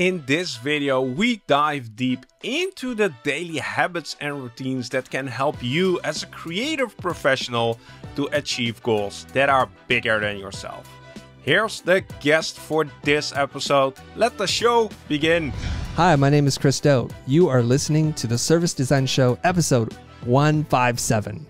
In this video, we dive deep into the daily habits and routines that can help you as a creative professional to achieve goals that are bigger than yourself. Here's the guest for this episode. Let the show begin. Hi, my name is Chris Do. You are listening to the Service Design Show, episode 157.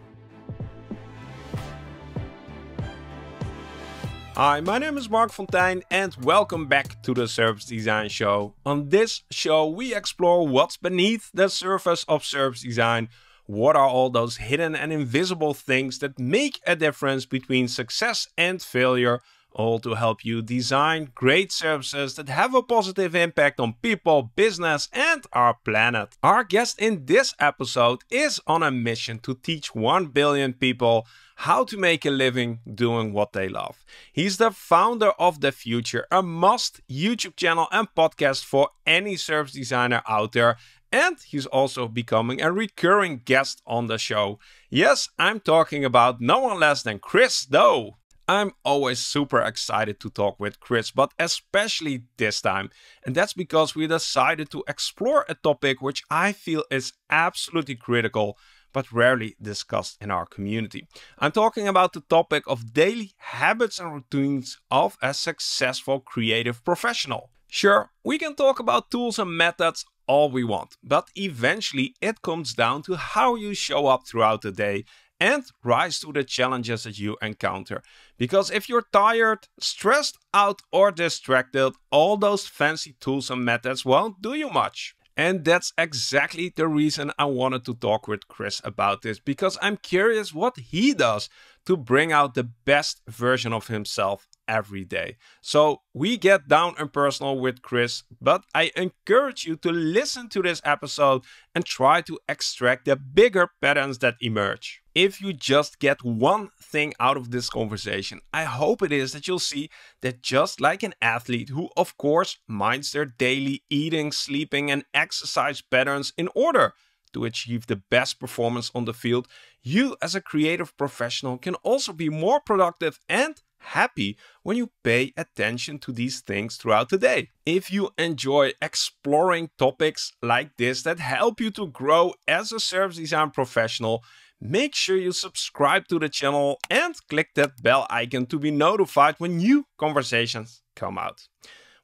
Hi, my name is Marc Fonteijn and welcome back to the Service Design Show. On this show, we explore what's beneath the surface of service design. What are all those hidden and invisible things that make a difference between success and failure? All to help you design great services that have a positive impact on people, business, and our planet. Our guest in this episode is on a mission to teach 1 billion people how to make a living doing what they love. He's the founder of The Futur, a must YouTube channel and podcast for any service designer out there. And he's also becoming a recurring guest on the show. Yes, I'm talking about no one less than Chris Do. I'm always super excited to talk with Chris, but especially this time. And that's because we decided to explore a topic which I feel is absolutely critical but rarely discussed in our community. I'm talking about the topic of daily habits and routines of a successful creative professional. Sure, we can talk about tools and methods all we want, but eventually it comes down to how you show up throughout the day and rise to the challenges that you encounter. Because if you're tired, stressed out, or distracted, all those fancy tools and methods won't do you much. And that's exactly the reason I wanted to talk with Chris about this because I'm curious what he does to bring out the best version of himself every day. So we get down and personal with Chris, but I encourage you to listen to this episode and try to extract the bigger patterns that emerge. If you just get one thing out of this conversation, I hope it is that you'll see that just like an athlete who, of course, minds their daily eating, sleeping, and exercise patterns in order to achieve the best performance on the field, you as a creative professional can also be more productive and happy when you pay attention to these things throughout the day. If you enjoy exploring topics like this that help you to grow as a service design professional, make sure you subscribe to the channel and click that bell icon to be notified when new conversations come out.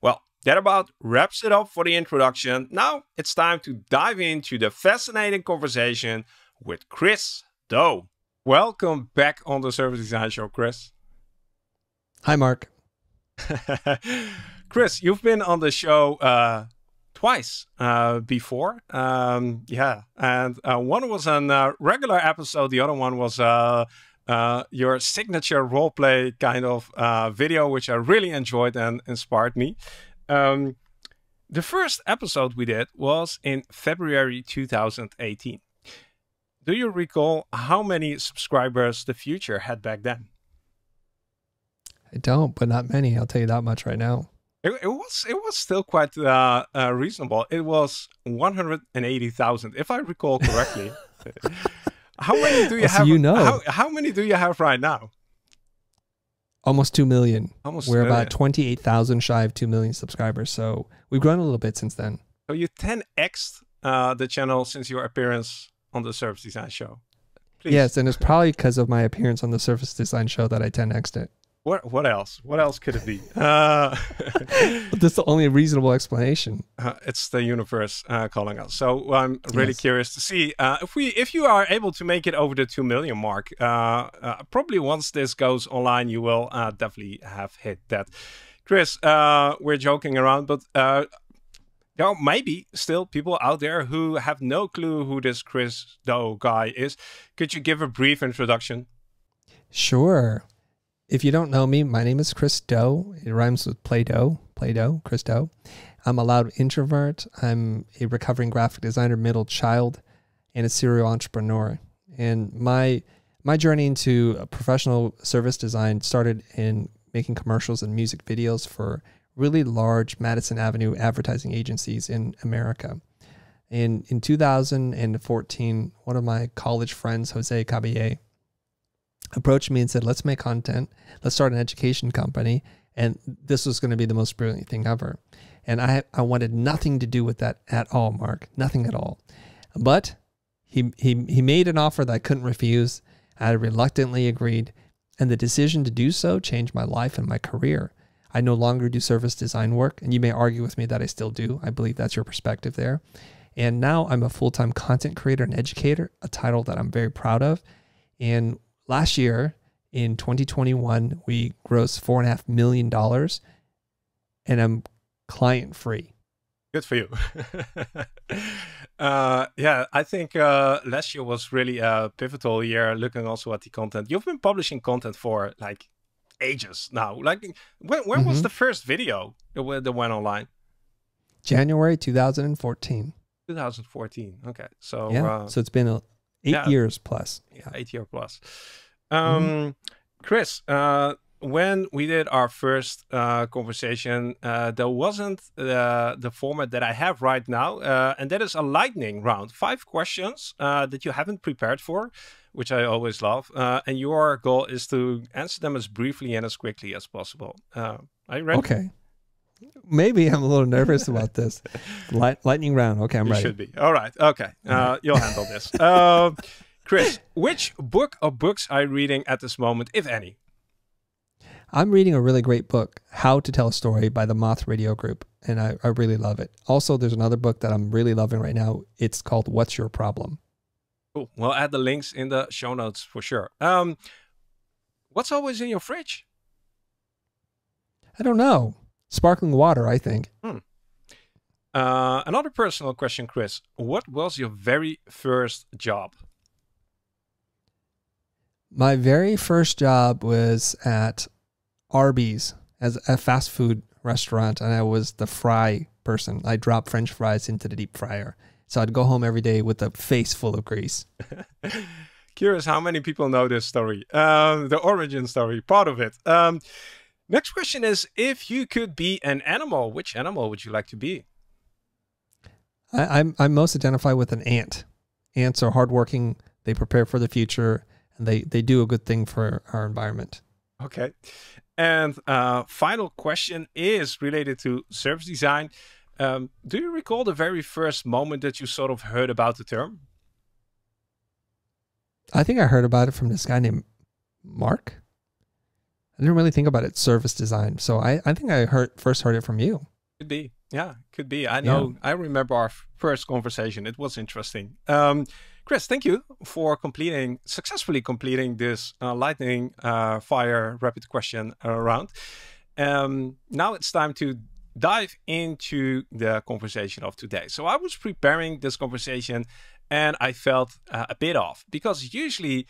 Well, that about wraps it up for the introduction. Now it's time to dive into the fascinating conversation with Chris Do. Welcome back on the Service Design Show, Chris. Hi, Marc. Chris, you've been on the show uh, twice uh, before. Um, yeah. And uh, one was a uh, regular episode, the other one was uh, uh, your signature roleplay kind of video, which I really enjoyed and inspired me. Um, the first episode we did was in February 2018. Do you recall how many subscribers The Futur had back then? I don't, but not many. I'll tell you that much right now. It, it was it was still quite uh, uh, reasonable. It was one hundred and eighty thousand, if I recall correctly. how many do you have? You know, how, how, many do you have right now? Almost two million. Almost. We're about twenty eight thousand shy of two million subscribers. So we've grown a little bit since then. So you ten x uh, the channel since your appearance on the Service Design Show. Please. Yes, and it's probably because of my appearance on the Service Design Show that I 10 x it. What what else? What else could it be? Uh, That's the only reasonable explanation. Uh, it's the universe uh, calling us. So I'm really yes. curious to see uh, if we if you are able to make it over the two million mark. Uh, uh, probably once this goes online, you will definitely have hit that. Chris, we're joking around, but there maybe still people out there who have no clue who this Chris Do guy is. Could you give a brief introduction? Sure. If you don't know me, my name is Chris Do. It rhymes with Play Doh, Play Doh, Chris Do. I'm a loud introvert. I'm a recovering graphic designer, middle child, and a serial entrepreneur. And my my journey into professional service design started in making commercials and music videos for really large Madison Avenue advertising agencies in America. And in 2014, one of my college friends, Jose Caballer, approached me and said, let's make content. Let's start an education company. And this was going to be the most brilliant thing ever. And I, I wanted nothing to do with that at all, Marc. Nothing at all. But he, he, he made an offer that I couldn't refuse. I reluctantly agreed. And the decision to do so changed my life and my career. I no longer do service design work, and you may argue with me that I still do. I believe that's your perspective there. And now I'm a full time content creator and educator, a title that I'm very proud of. And last year, in 2021, we grossed $4.5 million, and I'm client free. Good for you. uh, yeah, I think uh, last year was really a pivotal year. Looking also at the content, you've been publishing content for like ages now. Like, when, when mm-hmm. was the first video that went online? January 2014. 2014. Okay, so yeah, uh, so it's been a, eight yeah, years plus. Yeah, eight year plus. Um, mm-hmm. Chris, uh, when we did our first uh, conversation, uh, there wasn't uh, the format that I have right now, uh, and that is a lightning round. Five questions uh, that you haven't prepared for, which I always love. Uh, and your goal is to answer them as briefly and as quickly as possible. are you ready? Okay. Maybe I'm a little nervous about this. Light, lightning round. Okay, I'm you ready. should be. All right. Okay. you'll handle this. Chris, which book or books are you reading at this moment, if any? I'm reading a really great book, How to Tell a Story by the Moth Radio Group, and I, I really love it. Also, there's another book that I'm really loving right now. It's called What's Your Problem? Cool. We'll add the links in the show notes for sure. Um, what's always in your fridge? I don't know. Sparkling water, I think. Hmm. Uh, another personal question, Chris. What was your very first job? My very first job was at Arby's as a fast food restaurant, and I was the fry person. I drop French fries into the deep fryer. So I'd go home every day with a face full of grease. Curious how many people know this story, um, the origin story, part of it. Um, next question is if you could be an animal, which animal would you like to be? I, I'm I'm most identify with an ant. Ants are hardworking. They prepare for the future, and they they do a good thing for our environment. Okay. And uh, final question is related to service design. Um, do you recall the very first moment that you sort of heard about the term? I think I heard about it from this guy named Marc. I didn't really think about it service design, so I, I think I heard first heard it from you. Could be, yeah, could be. I know. Yeah. I remember our first conversation. It was interesting. Um, Chris, thank you for completing successfully completing this uh, lightning uh, fire rapid question round. Um, now it's time to dive into the conversation of today. So I was preparing this conversation and I felt uh, a bit off because usually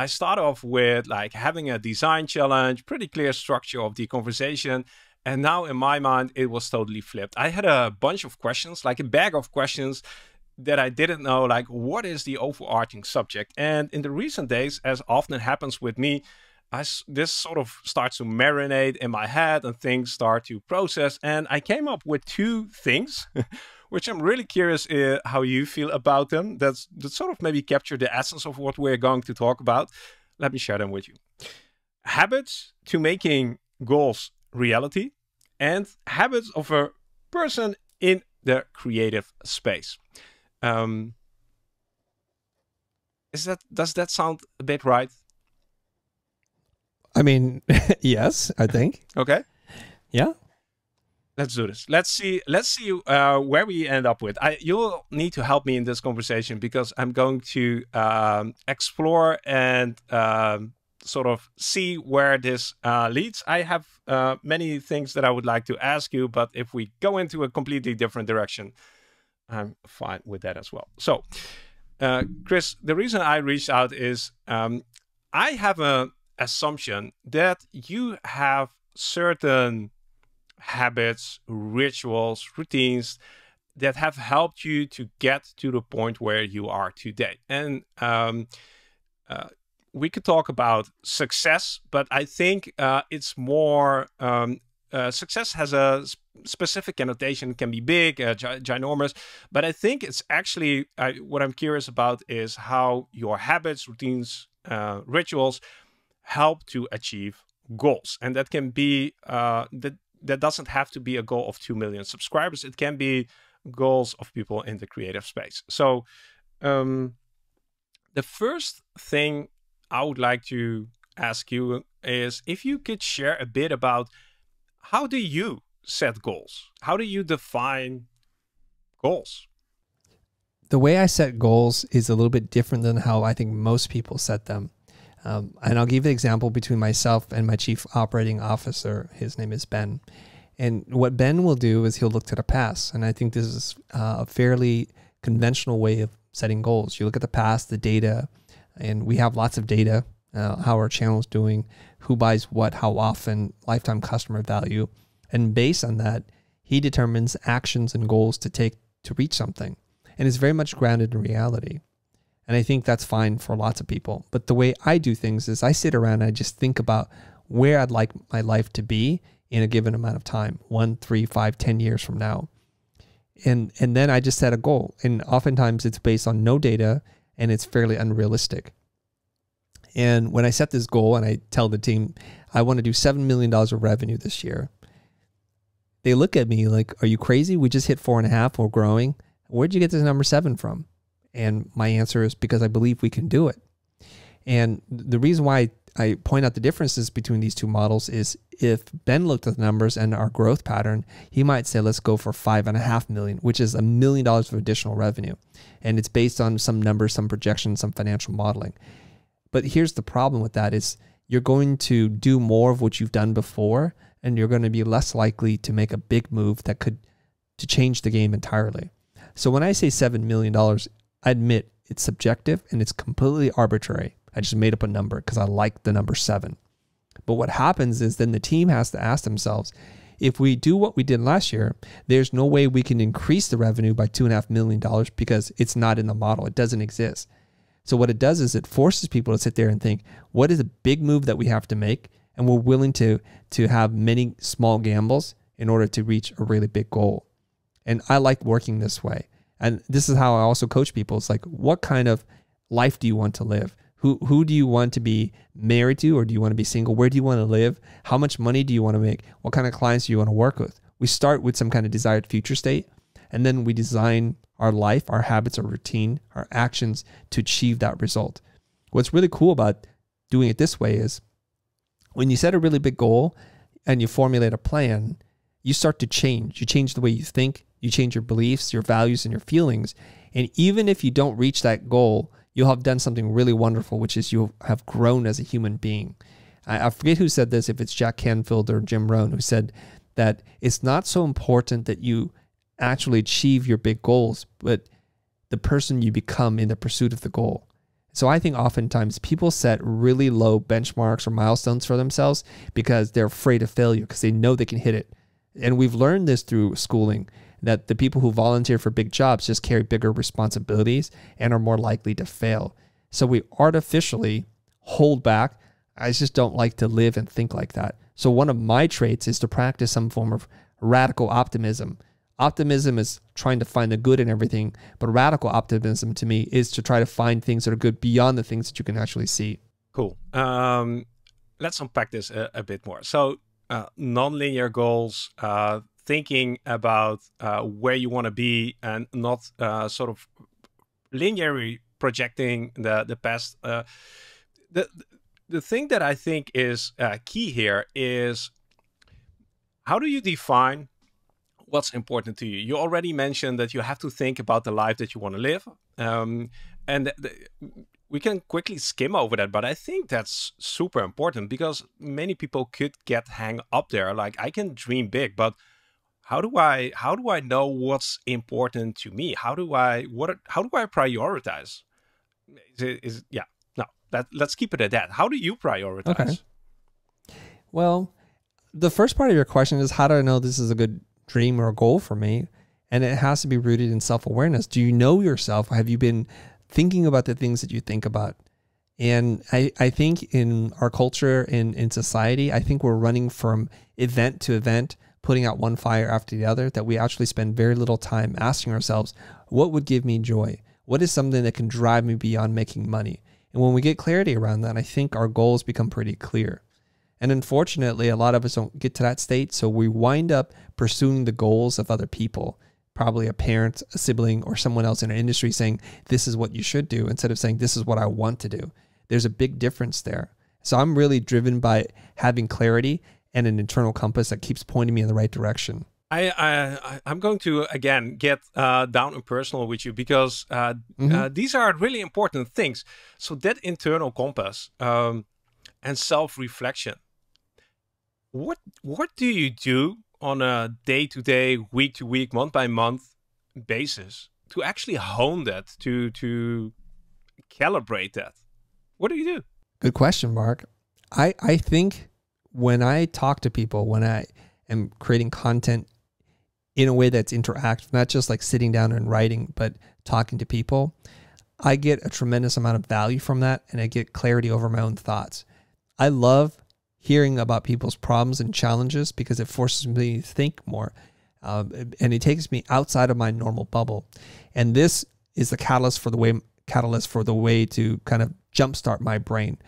I start off with like having a design challenge, pretty clear structure of the conversation. And now in my mind, it was totally flipped. I had a bunch of questions, like a bag of questions that I didn't know, like what is the overarching subject? And in the recent days, as often happens with me, I, this sort of starts to marinate in my head and things start to process. And I came up with two things, which I'm really curious uh, how you feel about them. That's that sort of maybe capture the essence of what we're going to talk about. Let me share them with you. Habits to making goals reality and habits of a person in the creative space. Um, is that does that sound a bit right? I mean, yes, I think. okay. Yeah. Let's do this. Let's see. Let's see uh, where we end up with. I, you'll need to help me in this conversation because I'm going to um, explore and um, sort of see where this uh, leads. I have uh, many things that I would like to ask you, but if we go into a completely different direction, I'm fine with that as well. So, uh, Chris, the reason I reached out is um, I have an assumption that you have certain habits, rituals, routines that have helped you to get to the point where you are today. And um, uh, we could talk about success, but I think uh, it's more um, uh, success has a specific connotation can be big uh, ginormous but i think it's actually I, what i'm curious about is how your habits routines uh, rituals help to achieve goals and that can be uh, that that doesn't have to be a goal of 2 million subscribers. It can be goals of people in the creative space. So, um, the first thing I would like to ask you is if you could share a bit about how do you set goals? How do you define goals? The way I set goals is a little bit different than how I think most people set them. Um, and I'll give an example between myself and my chief operating officer. His name is Ben. And what Ben will do is he'll look to the past. And I think this is uh, a fairly conventional way of setting goals. You look at the past, the data, and we have lots of data uh, how our channel is doing, who buys what, how often, lifetime customer value. And based on that, he determines actions and goals to take to reach something. And it's very much grounded in reality. And I think that's fine for lots of people. But the way I do things is I sit around and I just think about where I'd like my life to be in a given amount of time one, three, five, ten years from now. And, and then I just set a goal. And oftentimes it's based on no data and it's fairly unrealistic. And when I set this goal and I tell the team, I want to do $7 million of revenue this year, they look at me like, Are you crazy? We just hit four and a half. We're growing. Where'd you get this number seven from? And my answer is because I believe we can do it. And the reason why I point out the differences between these two models is if Ben looked at the numbers and our growth pattern, he might say, let's go for five and a half million, which is a million dollars of additional revenue. And it's based on some numbers, some projections, some financial modeling. But here's the problem with that is you're going to do more of what you've done before, and you're going to be less likely to make a big move that could to change the game entirely. So when I say $7 million, I admit it's subjective and it's completely arbitrary. I just made up a number because I like the number seven. But what happens is then the team has to ask themselves if we do what we did last year, there's no way we can increase the revenue by $2.5 million because it's not in the model. It doesn't exist. So, what it does is it forces people to sit there and think, what is a big move that we have to make? And we're willing to, to have many small gambles in order to reach a really big goal. And I like working this way. And this is how I also coach people. It's like, what kind of life do you want to live? Who, who do you want to be married to, or do you want to be single? Where do you want to live? How much money do you want to make? What kind of clients do you want to work with? We start with some kind of desired future state, and then we design our life, our habits, our routine, our actions to achieve that result. What's really cool about doing it this way is when you set a really big goal and you formulate a plan, you start to change. You change the way you think, you change your beliefs, your values, and your feelings. And even if you don't reach that goal, you'll have done something really wonderful, which is you have grown as a human being. I, I forget who said this, if it's Jack Canfield or Jim Rohn, who said that it's not so important that you actually achieve your big goals, but the person you become in the pursuit of the goal. So I think oftentimes people set really low benchmarks or milestones for themselves because they're afraid of failure because they know they can hit it. And we've learned this through schooling that the people who volunteer for big jobs just carry bigger responsibilities and are more likely to fail. So we artificially hold back. I just don't like to live and think like that. So one of my traits is to practice some form of radical optimism. Optimism is trying to find the good in everything, but radical optimism to me is to try to find things that are good beyond the things that you can actually see. Cool. Um, let's unpack this a, a bit more. So, uh, non-linear goals, uh, thinking about uh, where you want to be and not uh, sort of linearly projecting the the past. Uh, the the thing that I think is uh, key here is how do you define what's important to you? You already mentioned that you have to think about the life that you want to live, um, and we can quickly skim over that. But I think that's super important because many people could get hang up there. Like I can dream big, but how do I how do I know what's important to me? How do I what how do I prioritize? Is, it, is yeah no that let's keep it at that. How do you prioritize? Okay. Well, the first part of your question is how do I know this is a good dream or a goal for me? And it has to be rooted in self awareness. Do you know yourself? Have you been thinking about the things that you think about? And I, I think in our culture, in, in society, I think we're running from event to event putting out one fire after the other that we actually spend very little time asking ourselves, what would give me joy? What is something that can drive me beyond making money? And when we get clarity around that, I think our goals become pretty clear. And unfortunately, a lot of us don't get to that state. So we wind up pursuing the goals of other people, probably a parent, a sibling, or someone else in our industry saying, this is what you should do, instead of saying, this is what I want to do. There's a big difference there. So I'm really driven by having clarity and an internal compass that keeps pointing me in the right direction. I, I I'm going to again get uh, down and personal with you because uh, mm-hmm. uh, these are really important things. So that internal compass um, and self reflection. What what do you do on a day to day, week to week, month by month basis to actually hone that to to calibrate that? What do you do? Good question, Marc. I I think when I talk to people, when I am creating content in a way that's interactive, not just like sitting down and writing, but talking to people, I get a tremendous amount of value from that and I get clarity over my own thoughts. I love hearing about people's problems and challenges because it forces me to think more. Um, and it takes me outside of my normal bubble. And this is the catalyst for the way catalyst for the way to kind of jumpstart my brain.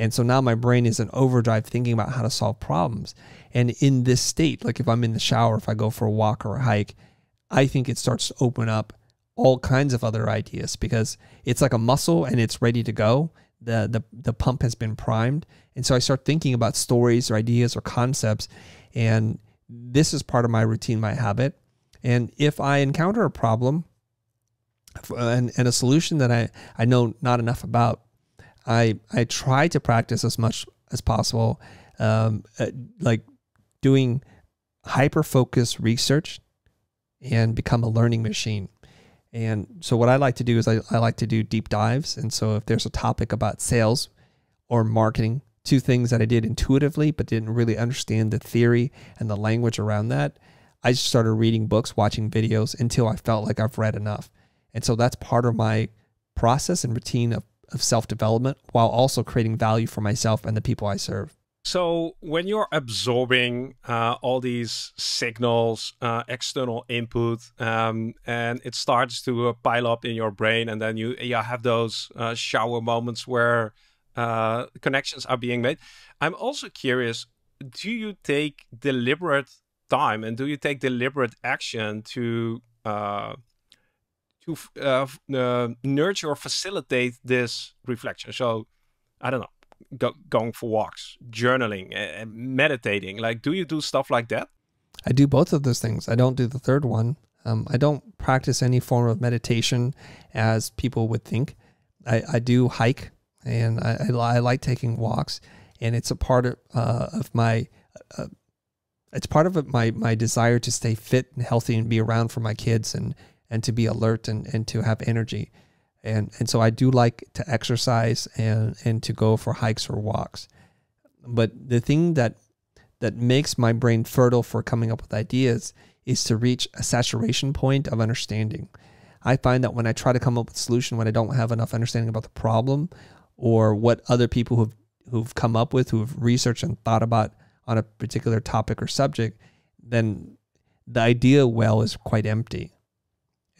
And so now my brain is in overdrive thinking about how to solve problems. And in this state, like if I'm in the shower, if I go for a walk or a hike, I think it starts to open up all kinds of other ideas because it's like a muscle and it's ready to go. The, the, the pump has been primed. And so I start thinking about stories or ideas or concepts. And this is part of my routine, my habit. And if I encounter a problem and, and a solution that I, I know not enough about, I I try to practice as much as possible, um, uh, like doing hyper focused research and become a learning machine. And so what I like to do is I, I like to do deep dives. And so if there's a topic about sales or marketing, two things that I did intuitively but didn't really understand the theory and the language around that, I just started reading books, watching videos until I felt like I've read enough. And so that's part of my process and routine of of self development while also creating value for myself and the people I serve. So, when you're absorbing uh, all these signals, uh, external input, um, and it starts to uh, pile up in your brain, and then you you have those uh, shower moments where uh, connections are being made. I'm also curious: Do you take deliberate time, and do you take deliberate action to uh, to uh, uh, nurture or facilitate this reflection. So, I don't know, go, going for walks, journaling, uh, meditating. Like, do you do stuff like that? I do both of those things. I don't do the third one. Um, I don't practice any form of meditation as people would think. I, I do hike and I, I, I, like taking walks, and it's a part of, uh, of my. Uh, it's part of my my desire to stay fit and healthy and be around for my kids and and to be alert and, and to have energy. And, and so I do like to exercise and, and to go for hikes or walks. But the thing that, that makes my brain fertile for coming up with ideas is to reach a saturation point of understanding. I find that when I try to come up with a solution, when I don't have enough understanding about the problem or what other people who've, who've come up with, who've researched and thought about on a particular topic or subject, then the idea well is quite empty.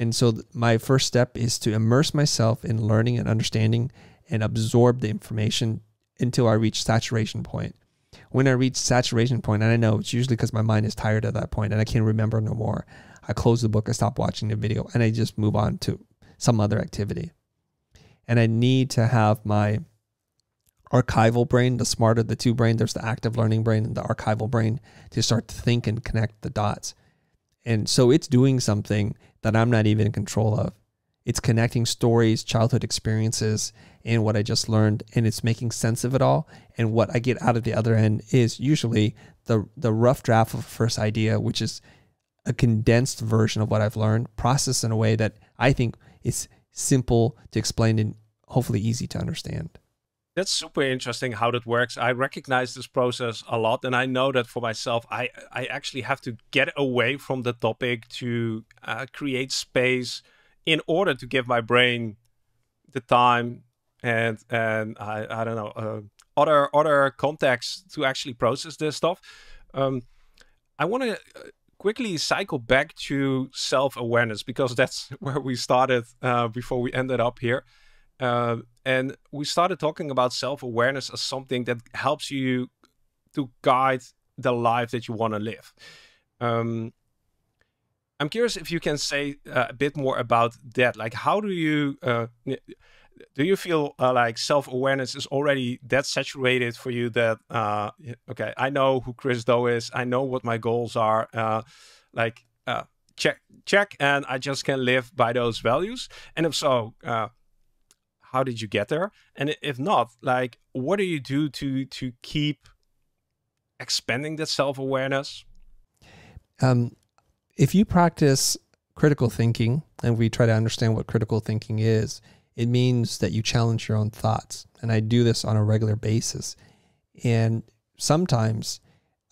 And so my first step is to immerse myself in learning and understanding and absorb the information until I reach saturation point. When I reach saturation point, and I know it's usually because my mind is tired at that point and I can't remember no more, I close the book, I stop watching the video, and I just move on to some other activity. And I need to have my archival brain, the smarter the two brain, there's the active learning brain and the archival brain to start to think and connect the dots. And so it's doing something that I'm not even in control of. It's connecting stories, childhood experiences, and what I just learned, and it's making sense of it all. And what I get out of the other end is usually the the rough draft of a first idea, which is a condensed version of what I've learned, processed in a way that I think is simple to explain and hopefully easy to understand. That's super interesting how that works. I recognize this process a lot, and I know that for myself, I I actually have to get away from the topic to uh, create space in order to give my brain the time and and I I don't know uh, other other context to actually process this stuff. Um, I want to uh, quickly cycle back to self awareness because that's where we started uh, before we ended up here. Uh, and we started talking about self awareness as something that helps you to guide the life that you want to live. Um, I'm curious if you can say uh, a bit more about that. Like, how do you uh, do you feel uh, like self awareness is already that saturated for you that uh, okay, I know who Chris Do is, I know what my goals are, uh, like uh, check check, and I just can live by those values. And if so, how did you get there? And if not, like what do you do to to keep expanding that self awareness? Um, if you practice critical thinking, and we try to understand what critical thinking is it means that you challenge your own thoughts. And I do this on a regular basis. And sometimes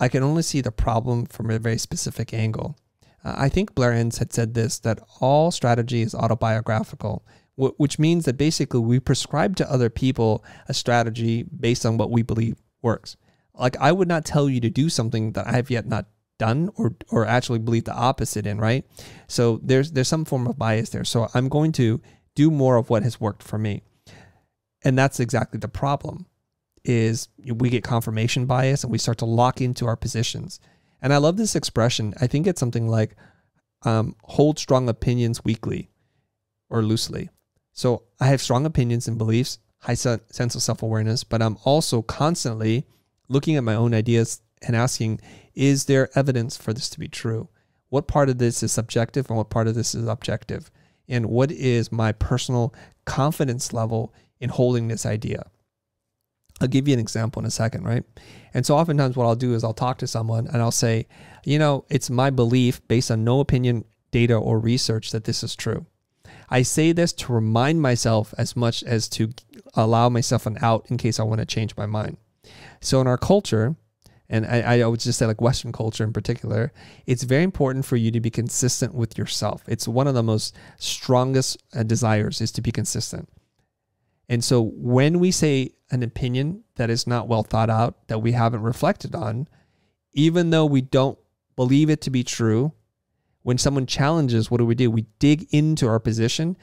I can only see the problem from a very specific angle. Uh, I think Blair Enns had said this that all strategy is autobiographical, which means that basically we prescribe to other people a strategy based on what we believe works. Like I would not tell you to do something that I have yet not done or or actually believe the opposite in, right? So there's there's some form of bias there. So I'm going to do more of what has worked for me. And that's exactly the problem is we get confirmation bias and we start to lock into our positions. And I love this expression. I think it's something like um, hold strong opinions weakly or loosely. So I have strong opinions and beliefs, high sense of self awareness, but I'm also constantly looking at my own ideas and asking, is there evidence for this to be true? What part of this is subjective and what part of this is objective? and what is my personal confidence level in holding this idea. I'll give you an example in a second, right? And so oftentimes what I'll do is I'll talk to someone and I'll say, you know, it's my belief based on no opinion, data, or research that this is true. I say this to remind myself as much as to allow myself an out in case I want to change my mind. So in our culture, and I, I would just say like Western culture in particular, it's very important for you to be consistent with yourself. It's one of the most strongest uh, desires is to be consistent. And so when we say an opinion that is not well thought out, that we haven't reflected on, even though we don't believe it to be true, when someone challenges, what do we do? We dig into our position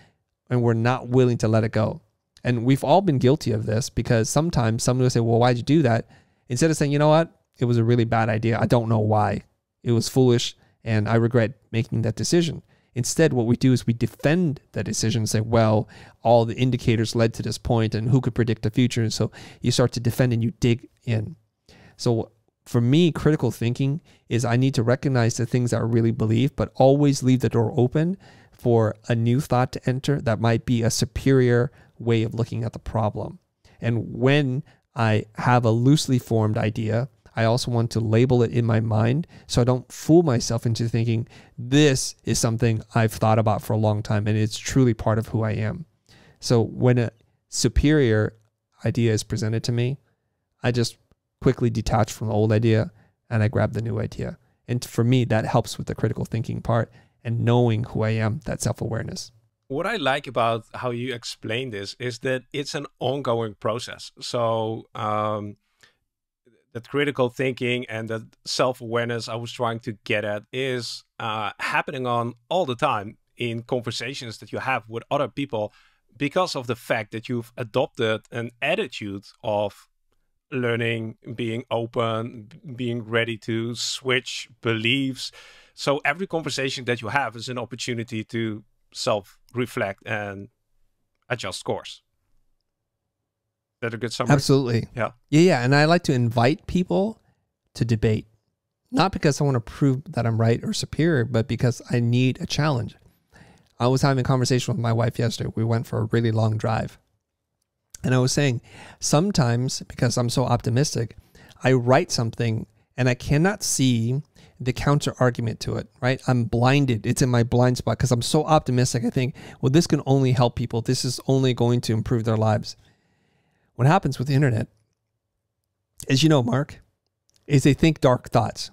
and we're not willing to let it go. And we've all been guilty of this because sometimes someone will say, Well, why'd you do that? Instead of saying, You know what? it was a really bad idea. I don't know why. It was foolish and I regret making that decision. Instead, what we do is we defend that decision and say, well, all the indicators led to this point and who could predict the future. And so you start to defend and you dig in. So for me, critical thinking is I need to recognize the things that I really believe, but always leave the door open for a new thought to enter that might be a superior way of looking at the problem. And when I have a loosely formed idea, I also want to label it in my mind so I don't fool myself into thinking this is something I've thought about for a long time and it's truly part of who I am. So when a superior idea is presented to me, I just quickly detach from the old idea and I grab the new idea. And for me, that helps with the critical thinking part and knowing who I am, that self awareness. What I like about how you explain this is that it's an ongoing process. So, um, that critical thinking and that self-awareness I was trying to get at is uh, happening on all the time in conversations that you have with other people because of the fact that you've adopted an attitude of learning, being open, being ready to switch beliefs. So every conversation that you have is an opportunity to self-reflect and adjust course that a good summary? Absolutely. Yeah. Yeah, yeah. And I like to invite people to debate, not because I want to prove that I'm right or superior, but because I need a challenge. I was having a conversation with my wife yesterday. We went for a really long drive. And I was saying, sometimes because I'm so optimistic, I write something and I cannot see the counter argument to it, right? I'm blinded. It's in my blind spot because I'm so optimistic. I think, well, this can only help people. This is only going to improve their lives. What happens with the internet, as you know, Marc, is they think dark thoughts.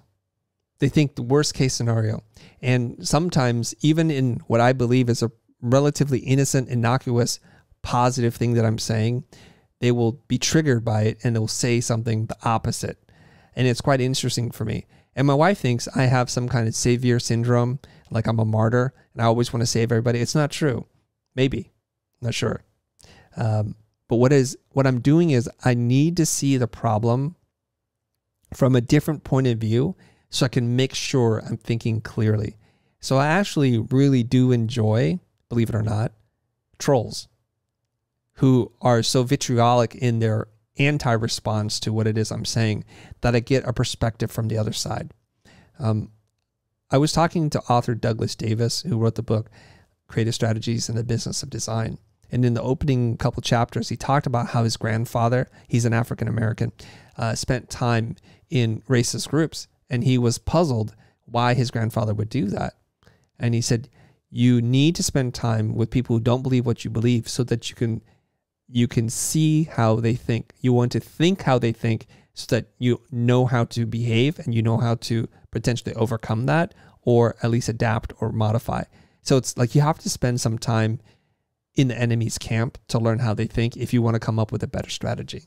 They think the worst case scenario. And sometimes, even in what I believe is a relatively innocent, innocuous, positive thing that I'm saying, they will be triggered by it and they'll say something the opposite. And it's quite interesting for me. And my wife thinks I have some kind of savior syndrome, like I'm a martyr and I always want to save everybody. It's not true. Maybe. I'm not sure. Um, but what is what I'm doing is I need to see the problem from a different point of view so I can make sure I'm thinking clearly. So I actually really do enjoy, believe it or not, trolls who are so vitriolic in their anti response to what it is I'm saying that I get a perspective from the other side. Um, I was talking to author Douglas Davis, who wrote the book Creative Strategies in the Business of Design. And in the opening couple chapters, he talked about how his grandfather, he's an African American, uh, spent time in racist groups. And he was puzzled why his grandfather would do that. And he said, You need to spend time with people who don't believe what you believe so that you can you can see how they think. You want to think how they think so that you know how to behave and you know how to potentially overcome that or at least adapt or modify. So it's like you have to spend some time in the enemy's camp to learn how they think if you want to come up with a better strategy.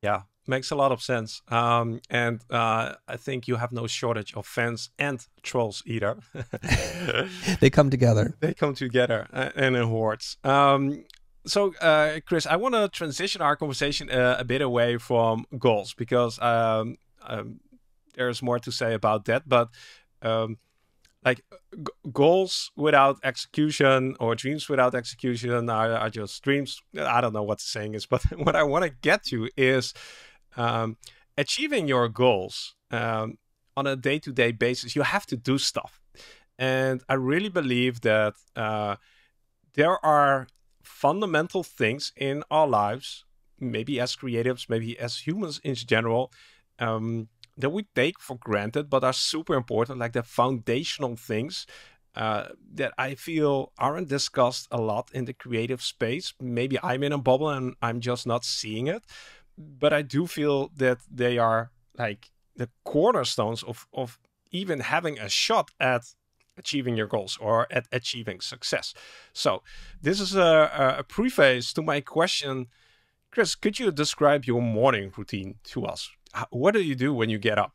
Yeah, makes a lot of sense. Um, and uh, I think you have no shortage of fans and trolls either. they come together. They come together uh, and in hordes. Um, so, uh, Chris, I want to transition our conversation uh, a bit away from goals because um, um, there's more to say about that. But um, like goals without execution or dreams without execution are, are, just dreams. I don't know what the saying is, but what I want to get to is um, achieving your goals um, on a day to day basis. You have to do stuff. And I really believe that uh, there are fundamental things in our lives, maybe as creatives, maybe as humans in general, um, that we take for granted, but are super important, like the foundational things uh, that I feel aren't discussed a lot in the creative space. Maybe I'm in a bubble and I'm just not seeing it, but I do feel that they are like the cornerstones of of even having a shot at achieving your goals or at achieving success. So, this is a, a preface to my question. Chris, could you describe your morning routine to us? What do you do when you get up?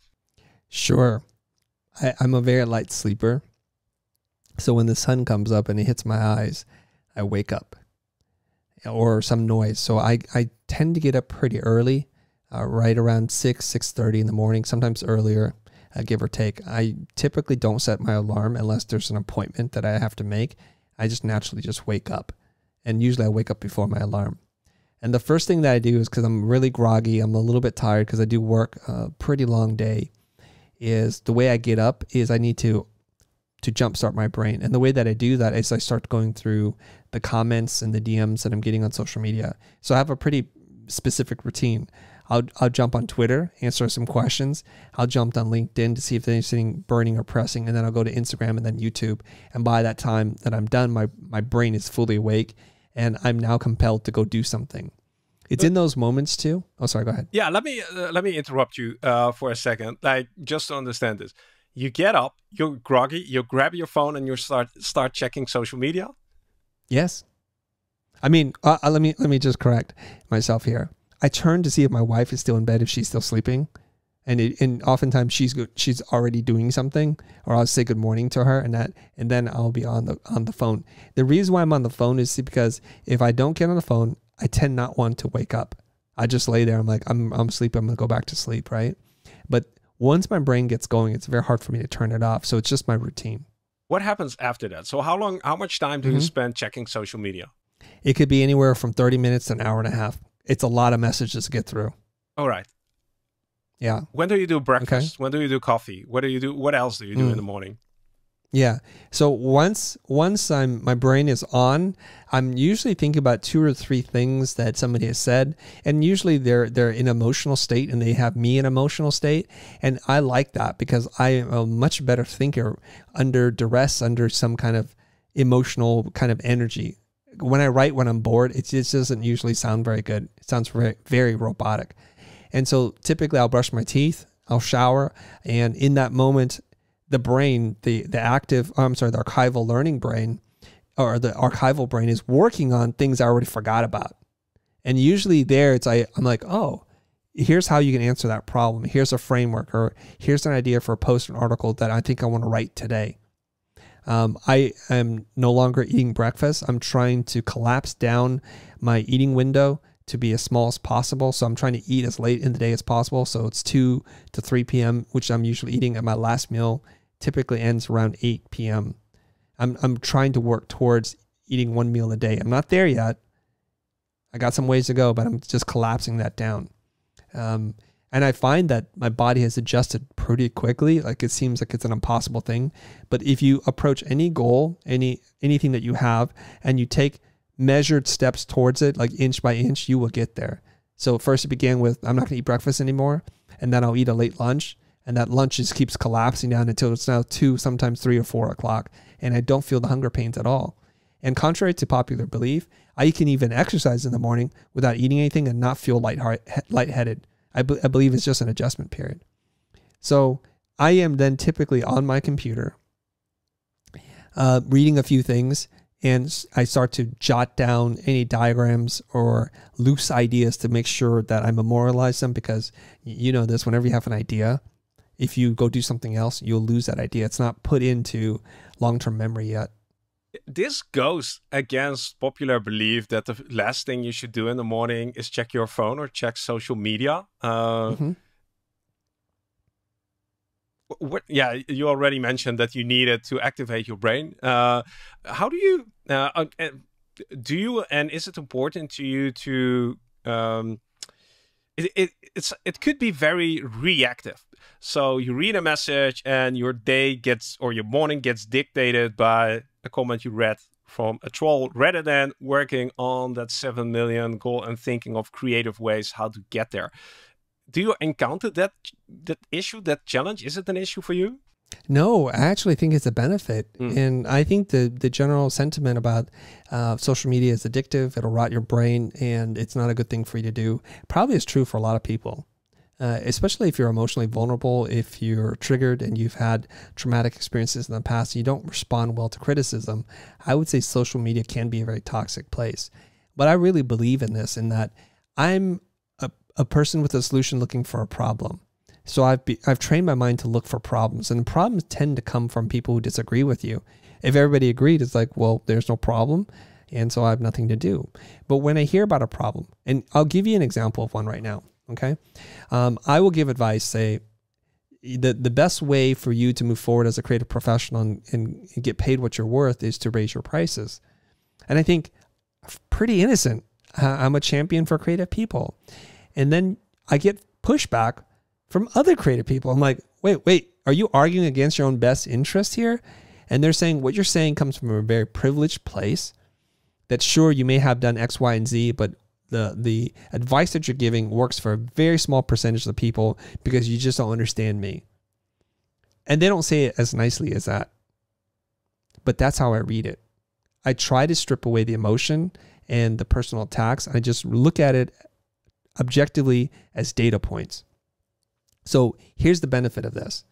Sure. I, I'm a very light sleeper. So when the sun comes up and it hits my eyes, I wake up or some noise. So I, I tend to get up pretty early, uh, right around 6, 6.30 in the morning, sometimes earlier uh, give or take. I typically don't set my alarm unless there's an appointment that I have to make. I just naturally just wake up. And usually I wake up before my alarm. And the first thing that I do is because I'm really groggy, I'm a little bit tired because I do work a pretty long day, is the way I get up is I need to to jumpstart my brain. And the way that I do that is I start going through the comments and the DMs that I'm getting on social media. So I have a pretty specific routine. I'll, I'll jump on Twitter, answer some questions. I'll jump on LinkedIn to see if there's anything burning or pressing, and then I'll go to Instagram and then YouTube. And by that time that I'm done, my, my brain is fully awake and I'm now compelled to go do something. It's in those moments too. Oh, sorry. Go ahead. Yeah, let me uh, let me interrupt you uh, for a second. Like, just to understand this, you get up, you're groggy, you grab your phone, and you start start checking social media. Yes. I mean, uh, uh let me let me just correct myself here. I turn to see if my wife is still in bed, if she's still sleeping, and it, and oftentimes she's good, she's already doing something, or I'll say good morning to her, and that, and then I'll be on the on the phone. The reason why I'm on the phone is because if I don't get on the phone, I tend not want to wake up. I just lay there. I'm like, I'm I'm sleeping. I'm gonna go back to sleep, right? But once my brain gets going, it's very hard for me to turn it off. So it's just my routine. What happens after that? So how long? How much time do mm-hmm. you spend checking social media? It could be anywhere from 30 minutes to an hour and a half it's a lot of messages to get through. All right. Yeah. When do you do breakfast? Okay. When do you do coffee? What do you do? What else do you do mm. in the morning? Yeah. So once once I'm my brain is on, I'm usually thinking about two or three things that somebody has said, and usually they're they're in emotional state and they have me in emotional state, and I like that because I am a much better thinker under duress, under some kind of emotional kind of energy when I write when I'm bored, it just doesn't usually sound very good. It sounds very, very robotic. And so typically I'll brush my teeth, I'll shower, and in that moment, the brain, the the active, I'm sorry, the archival learning brain or the archival brain is working on things I already forgot about. And usually there it's I I'm like, "Oh, here's how you can answer that problem. Here's a framework or here's an idea for a post an article that I think I want to write today." Um, I am no longer eating breakfast. I'm trying to collapse down my eating window to be as small as possible. So I'm trying to eat as late in the day as possible. So it's 2 to 3 p.m., which I'm usually eating. And my last meal typically ends around 8 p.m. I'm, I'm trying to work towards eating one meal a day. I'm not there yet. I got some ways to go, but I'm just collapsing that down. Um, and I find that my body has adjusted pretty quickly. Like it seems like it's an impossible thing. But if you approach any goal, any anything that you have, and you take measured steps towards it, like inch by inch, you will get there. So first it began with I'm not gonna eat breakfast anymore, and then I'll eat a late lunch. And that lunch just keeps collapsing down until it's now two, sometimes three or four o'clock. And I don't feel the hunger pains at all. And contrary to popular belief, I can even exercise in the morning without eating anything and not feel light lightheaded. I, I believe it's just an adjustment period. So I am then typically on my computer, uh, reading a few things, and I start to jot down any diagrams or loose ideas to make sure that I memorialize them because you know this whenever you have an idea, if you go do something else, you'll lose that idea. It's not put into long term memory yet this goes against popular belief that the last thing you should do in the morning is check your phone or check social media. Uh, mm-hmm. What? Yeah, you already mentioned that you need it to activate your brain. Uh, how do you? Uh, uh do you? And is it important to you to? Um, it, it it's it could be very reactive. So you read a message and your day gets or your morning gets dictated by a comment you read from a troll rather than working on that 7 million goal and thinking of creative ways how to get there. Do you encounter that that issue, that challenge? Is it an issue for you? No, I actually think it's a benefit, mm. and I think the the general sentiment about uh, social media is addictive. It'll rot your brain, and it's not a good thing for you to do. Probably is true for a lot of people uh, especially if you're emotionally vulnerable, if you're triggered and you've had traumatic experiences in the past, you don't respond well to criticism. I would say social media can be a very toxic place. But I really believe in this, in that I'm a, a person with a solution looking for a problem. So I've be, I've trained my mind to look for problems, and the problems tend to come from people who disagree with you. If everybody agreed, it's like, well, there's no problem, and so I have nothing to do. But when I hear about a problem, and I'll give you an example of one right now. Okay. Um, I will give advice, say, the, the best way for you to move forward as a creative professional and, and, and get paid what you're worth is to raise your prices. And I think pretty innocent. I'm a champion for creative people. And then I get pushback from other creative people. I'm like, wait, wait, are you arguing against your own best interest here? And they're saying what you're saying comes from a very privileged place. That sure, you may have done X, Y, and Z, but the the advice that you're giving works for a very small percentage of the people because you just don't understand me. And they don't say it as nicely as that. But that's how I read it. I try to strip away the emotion and the personal attacks. I just look at it objectively as data points. So here's the benefit of this.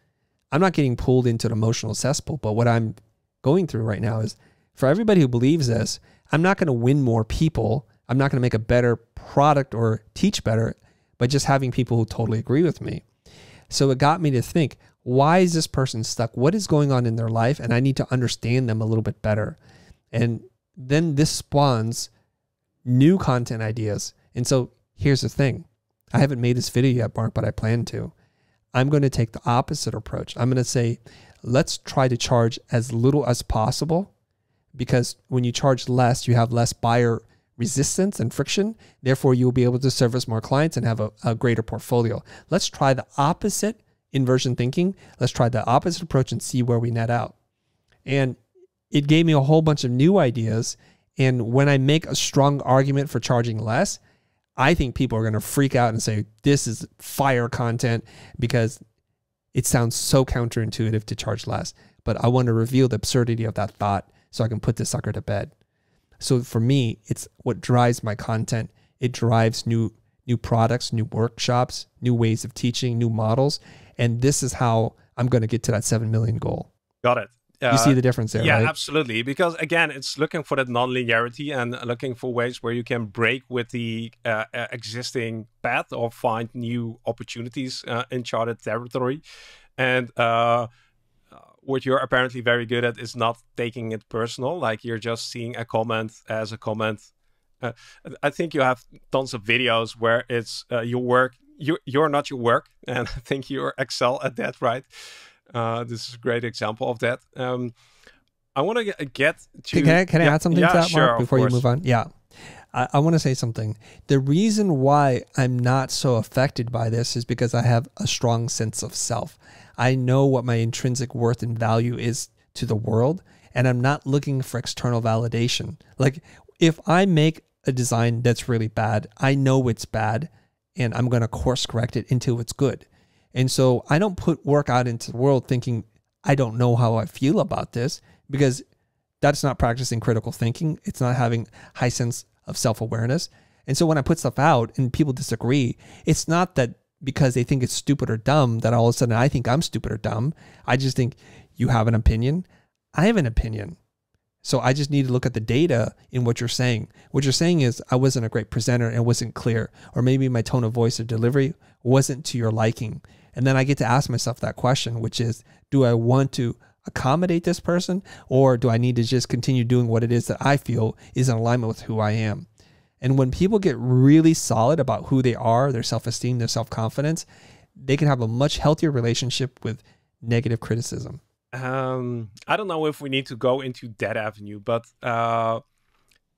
I'm not getting pulled into an emotional cesspool, but what I'm going through right now is for everybody who believes this, I'm not going to win more people I'm not going to make a better product or teach better by just having people who totally agree with me. So it got me to think, why is this person stuck? What is going on in their life? And I need to understand them a little bit better. And then this spawns new content ideas. And so here's the thing I haven't made this video yet, Marc, but I plan to. I'm going to take the opposite approach. I'm going to say, let's try to charge as little as possible because when you charge less, you have less buyer resistance and friction. Therefore, you'll be able to service more clients and have a, a greater portfolio. Let's try the opposite inversion thinking. Let's try the opposite approach and see where we net out. And it gave me a whole bunch of new ideas. And when I make a strong argument for charging less, I think people are going to freak out and say, this is fire content because it sounds so counterintuitive to charge less. But I want to reveal the absurdity of that thought so I can put this sucker to bed. So for me, it's what drives my content. It drives new new products, new workshops, new ways of teaching, new models, and this is how I'm going to get to that 7 million goal. Got it. Uh, you see the difference there, yeah, right? absolutely. Because again, it's looking for that non-linearity and looking for ways where you can break with the uh, uh existing path or find new opportunities uh, in charted territory. And uh, what you're apparently very good at is not taking it personal. Like you're just seeing a comment as a comment uh, I think you have tons of videos where it's uh, your work. You you're not your work, and I think you excel at that, right? Uh, this is a great example of that. Um, I want to get to. Can I, can I yeah, add something yeah, to that, sure, Marc, before you move on? Yeah. I, I want to say something. The reason why I'm not so affected by this is because I have a strong sense of self. I know what my intrinsic worth and value is to the world, and I'm not looking for external validation. Like, if I make a design that's really bad, I know it's bad, and I'm going to course correct it until it's good. And so I don't put work out into the world thinking, I don't know how I feel about this because that's not practicing critical thinking. It's not having high sense of self awareness. And so when I put stuff out and people disagree, it's not that because they think it's stupid or dumb that all of a sudden I think I'm stupid or dumb. I just think you have an opinion. I have an opinion. So I just need to look at the data in what you're saying. What you're saying is I wasn't a great presenter and wasn't clear, or maybe my tone of voice or delivery wasn't to your liking. And then I get to ask myself that question, which is, do I want to accommodate this person or do I need to just continue doing what it is that I feel is in alignment with who I am? And when people get really solid about who they are, their self esteem, their self confidence, they can have a much healthier relationship with negative criticism. um i don't know if we need to go into that avenue but uh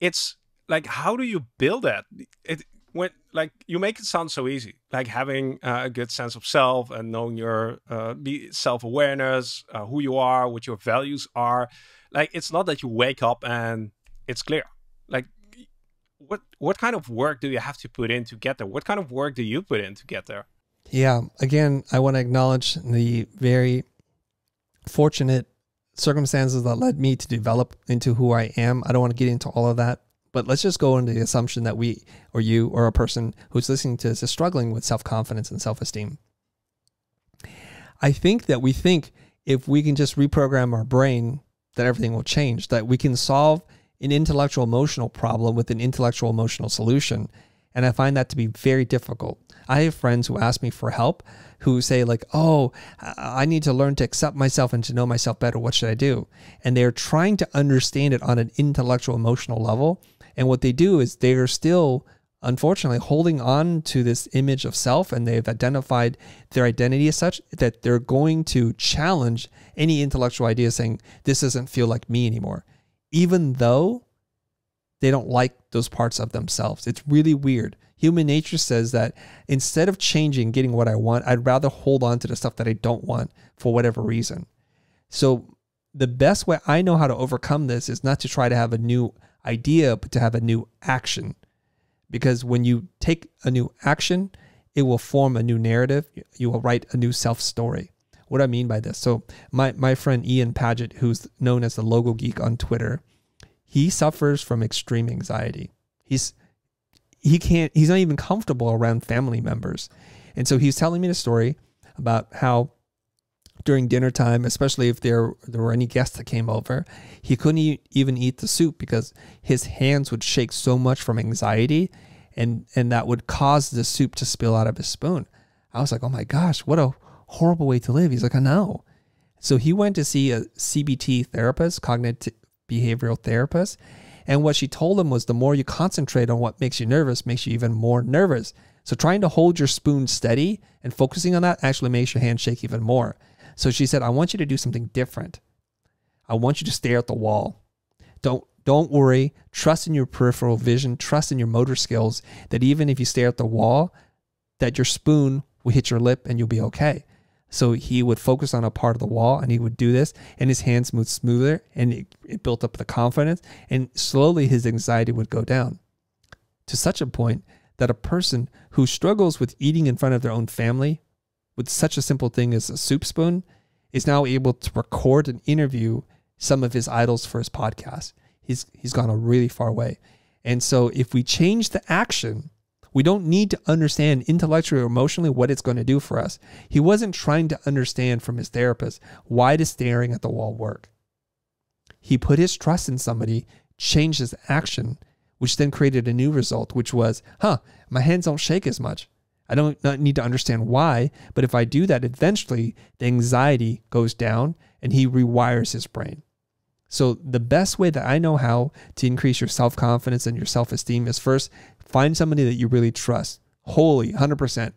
it's like how do you build that? It when like you make it sound so easy like having uh, a good sense of self and knowing your uh, self-awareness uh, who you are what your values are. Like it's not that you wake up and it's clear. Like what what kind of work do you have to put in to get there what kind of work do you put in to get there Yeah. Again, I want to acknowledge the very fortunate circumstances that led me to develop into who I am. I don't want to get into all of that, but let's just go into the assumption that we, or you, or a person who's listening to this is struggling with self confidence and self esteem. I think that we think if we can just reprogram our brain, that everything will change, that we can solve an intellectual emotional problem with an intellectual emotional solution. And I find that to be very difficult. I have friends who ask me for help who say, like, oh, I need to learn to accept myself and to know myself better. What should I do? And they're trying to understand it on an intellectual emotional level. And what they do is they are still unfortunately holding on to this image of self and they've identified their identity as such that they're going to challenge any intellectual idea saying this doesn't feel like me anymore even though they don't like those parts of themselves it's really weird human nature says that instead of changing getting what i want i'd rather hold on to the stuff that i don't want for whatever reason so the best way i know how to overcome this is not to try to have a new idea but to have a new action because when you take a new action, it will form a new narrative. You will write a new self story. What I mean by this? So my my friend Ian Paget, who's known as the Logo Geek on Twitter, he suffers from extreme anxiety. He's he can't he's not even comfortable around family members. And so he's telling me the story about how during dinner time, especially if there there were any guests that came over, he couldn't e- even eat the soup because his hands would shake so much from anxiety, and and that would cause the soup to spill out of his spoon. I was like, oh my gosh, what a horrible way to live. He's like, I know. So he went to see a CBT therapist, cognitive behavioral therapist, and what she told him was the more you concentrate on what makes you nervous makes you even more nervous. So trying to hold your spoon steady and focusing on that actually makes your hand shake even more. So she said, I want you to do something different. I want you to stare at the wall. Don't don't worry. Trust in your peripheral vision. Trust in your motor skills that even if you stare at the wall, that your spoon will hit your lip and you'll be okay. So he would focus on a part of the wall and he would do this and his hands moved smoother and it, it built up the confidence and slowly his anxiety would go down to such a point that a person who struggles with eating in front of their own family with such a simple thing as a soup spoon is now able to record and interview some of his idols for his podcast. He's he's gone a really far way. And so if we change the action, we don't need to understand intellectually or emotionally what it's going to do for us. He wasn't trying to understand from his therapist why does staring at the wall work. He put his trust in somebody, changed his action, which then created a new result, which was, huh, my hands don't shake as much. I don't need to understand why, but if I do that, eventually the anxiety goes down and he rewires his brain. So, the best way that I know how to increase your self confidence and your self esteem is first find somebody that you really trust, wholly, 100%,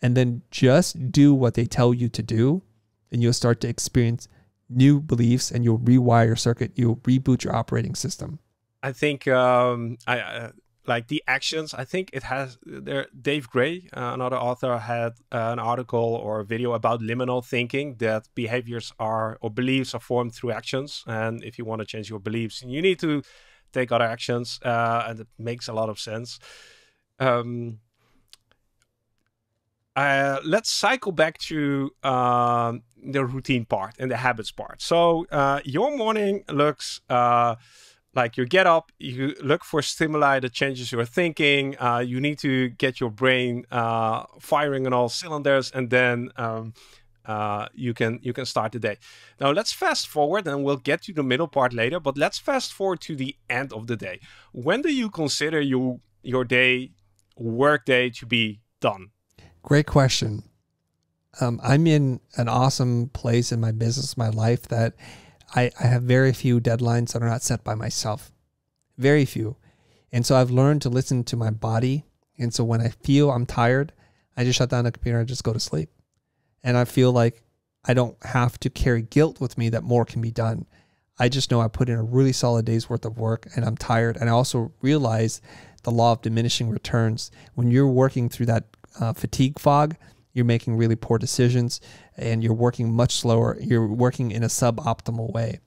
and then just do what they tell you to do, and you'll start to experience new beliefs and you'll rewire your circuit, you'll reboot your operating system. I think um, I, uh, like the actions i think it has there dave gray uh, another author had uh, an article or a video about liminal thinking that behaviors are or beliefs are formed through actions and if you want to change your beliefs you need to take other actions uh, and it makes a lot of sense um, uh, let's cycle back to um, the routine part and the habits part so uh, your morning looks uh, like you get up, you look for stimuli that changes your thinking. Uh, you need to get your brain uh, firing on all cylinders, and then um, uh, you can you can start the day. Now let's fast forward, and we'll get to the middle part later. But let's fast forward to the end of the day. When do you consider you your day, work day, to be done? Great question. Um, I'm in an awesome place in my business, my life that I, I have very few deadlines that are not set by myself. Very few. And so I've learned to listen to my body. And so when I feel I'm tired, I just shut down the computer and just go to sleep. And I feel like I don't have to carry guilt with me that more can be done. I just know I put in a really solid day's worth of work and I'm tired. And I also realize the law of diminishing returns. When you're working through that uh, fatigue fog, you're making really poor decisions and you're working much slower. You're working in a suboptimal way.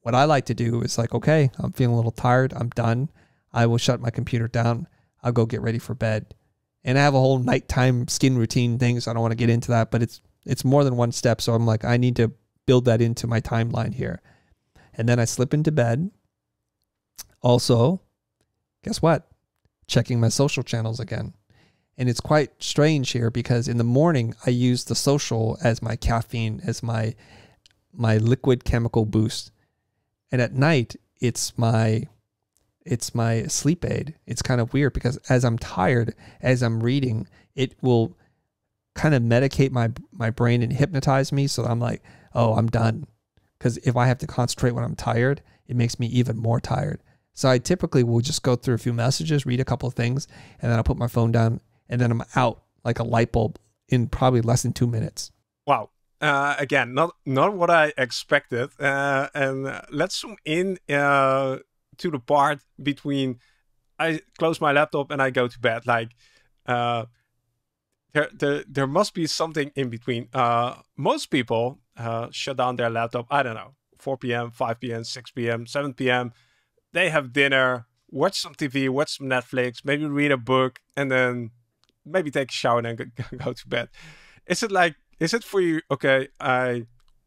What I like to do is like, okay, I'm feeling a little tired. I'm done. I will shut my computer down. I'll go get ready for bed. And I have a whole nighttime skin routine thing, so I don't want to get into that, but it's it's more than one step. So I'm like, I need to build that into my timeline here. And then I slip into bed. Also, guess what? Checking my social channels again. And it's quite strange here because in the morning I use the social as my caffeine, as my my liquid chemical boost. And at night it's my it's my sleep aid. It's kind of weird because as I'm tired, as I'm reading, it will kind of medicate my my brain and hypnotize me so I'm like, "Oh, I'm done." Cuz if I have to concentrate when I'm tired, it makes me even more tired. So I typically will just go through a few messages, read a couple of things, and then I'll put my phone down and then I'm out like a light bulb in probably less than two minutes. Wow. Uh, again, not not what I expected. Uh, and let's zoom in uh, to the part between I close my laptop and I go to bed. Like uh, there, there, there must be something in between. Uh, most people shut down their laptop. I don't know, 4 p.m., 5 p.m., 6 p.m., 7 p.m. They have dinner, watch some TV, watch some Netflix, maybe read a book, and then maybe take a shower and then go to bed. Is it like, is it for you? Okay, I,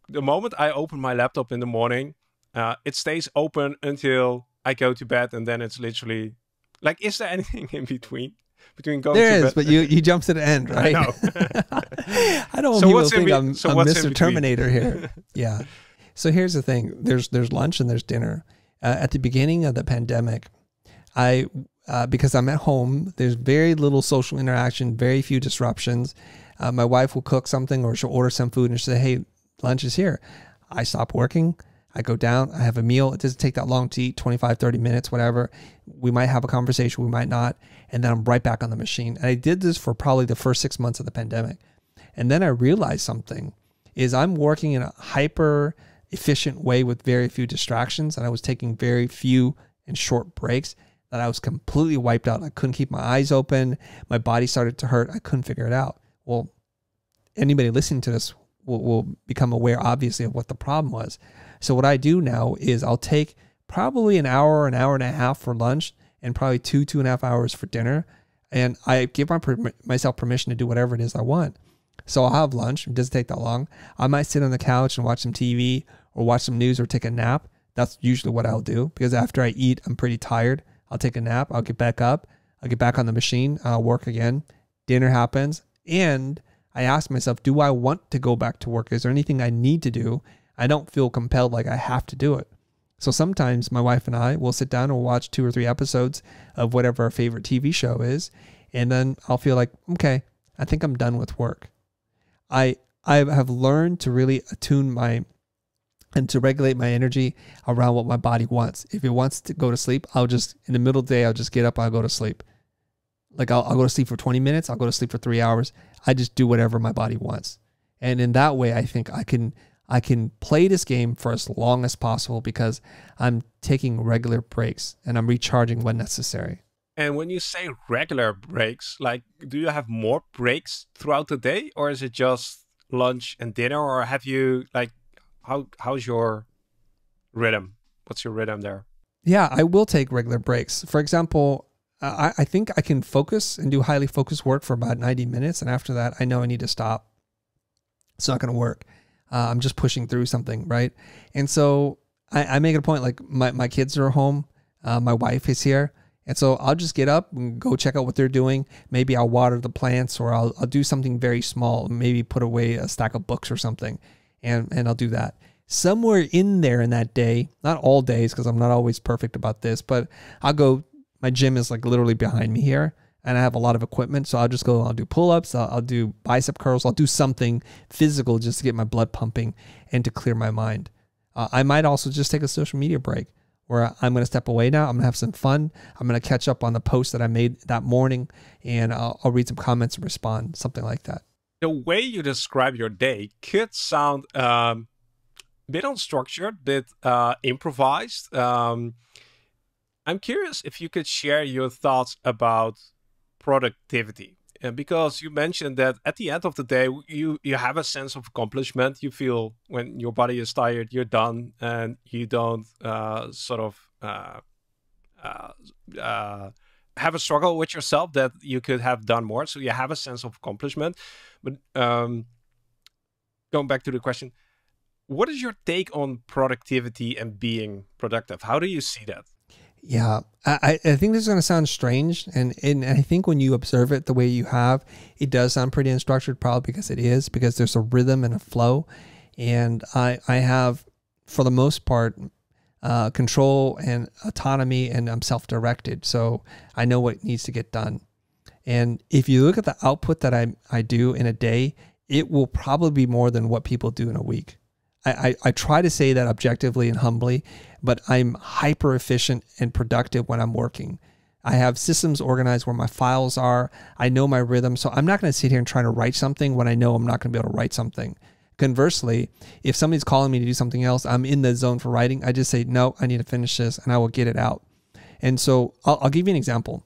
the moment I open my laptop in the morning, uh, it stays open until I go to bed, and then it's literally like, is there anything in between? Between going there to is, but you you jump to the end, right? I know. I don't want So people to think be- I'm, so I'm Mr. Terminator here. yeah. So here's the thing: there's there's lunch and there's dinner. Uh, at the beginning of the pandemic, I uh, because I'm at home, there's very little social interaction, very few disruptions. Uh, my wife will cook something or she'll order some food and she'll say, "Hey, lunch is here." I stop working. I go down. I have a meal. It doesn't take that long to eat 25, 30 minutes, whatever. We might have a conversation, we might not. And then I'm right back on the machine. And I did this for probably the first six months of the pandemic. And then I realized something is I'm working in a hyper efficient way with very few distractions. And I was taking very few and short breaks that I was completely wiped out. I couldn't keep my eyes open. My body started to hurt. I couldn't figure it out. Well, anybody listening to this will, will become aware, obviously, of what the problem was. So what I do now is I'll take probably an hour, an hour and a half for lunch, and probably two, two and a half hours for dinner. And I give my, myself permission to do whatever it is I want. So I'll have lunch. It doesn't take that long. I might sit on the couch and watch some TV or watch some news or take a nap. That's usually what I'll do because after I eat, I'm pretty tired. I'll take a nap. I'll get back up. I'll get back on the machine. I'll work again. Dinner happens. And I ask myself, do I want to go back to work? Is there anything I need to do? I don't feel compelled like I have to do it. So sometimes my wife and I will sit down and watch two or three episodes of whatever our favorite TV show is. And then I'll feel like, okay, I think I'm done with work. I I have learned to really attune my and to regulate my energy around what my body wants. If it wants to go to sleep, I'll just in the middle of the day I'll just get up, I'll go to sleep. Like I'll, I'll go to sleep for 20 minutes, I'll go to sleep for three hours. I just do whatever my body wants. And in that way, I think I can I can play this game for as long as possible because I'm taking regular breaks and I'm recharging when necessary. And when you say regular breaks, like do you have more breaks throughout the day or is it just lunch and dinner or have you like how how's your rhythm? What's your rhythm there? Yeah, I will take regular breaks. For example, I, I think I can focus and do highly focused work for about 90 minutes. And after that, I know I need to stop. It's not going to work. Uh, I'm just pushing through something, right? And so I, I make it a point like my, my kids are home, uh, my wife is here. And so I'll just get up and go check out what they're doing. Maybe I'll water the plants or I'll, I'll do something very small, maybe put away a stack of books or something, and, and I'll do that. Somewhere in there in that day, not all days, because I'm not always perfect about this, but I'll go my gym is like literally behind me here and I have a lot of equipment. So I'll just go, I'll do pull ups, I'll, I'll, do bicep curls, I'll do something physical just to get my blood pumping and to clear my mind. Uh, I might also just take a social media break where I'm going to step away now. I'm going to have some fun. I'm going to catch up on the post that I made that morning and I'll, I'll read some comments and respond, something like that. The way you describe your day could sound um, a bit unstructured, bit uh, improvised. Um, I'm curious if you could share your thoughts about productivity. Because you mentioned that at the end of the day, you, you have a sense of accomplishment. You feel when your body is tired, you're done, and you don't uh, sort of uh, uh, uh, have a struggle with yourself that you could have done more. So you have a sense of accomplishment. But um, going back to the question, what is your take on productivity and being productive? How do you see that? Yeah, I, I think this is going to sound strange, and, and I think when you observe it the way you have, it does sound pretty unstructured, probably because it is, because there's a rhythm and a flow, and I I have, for the most part, uh, control and autonomy, and I'm self-directed, so I know what needs to get done. And if you look at the output that I I do in a day, it will probably be more than what people do in a week. I, I, I try to say that objectively and humbly, but I'm hyper efficient and productive when I'm working. I have systems organized where my files are. I know my rhythm. So I'm not going to sit here and try to write something when I know I'm not going to be able to write something. Conversely, if somebody's calling me to do something else, I'm in the zone for writing. I just say, no, I need to finish this and I will get it out. And so I'll, I'll give you an example.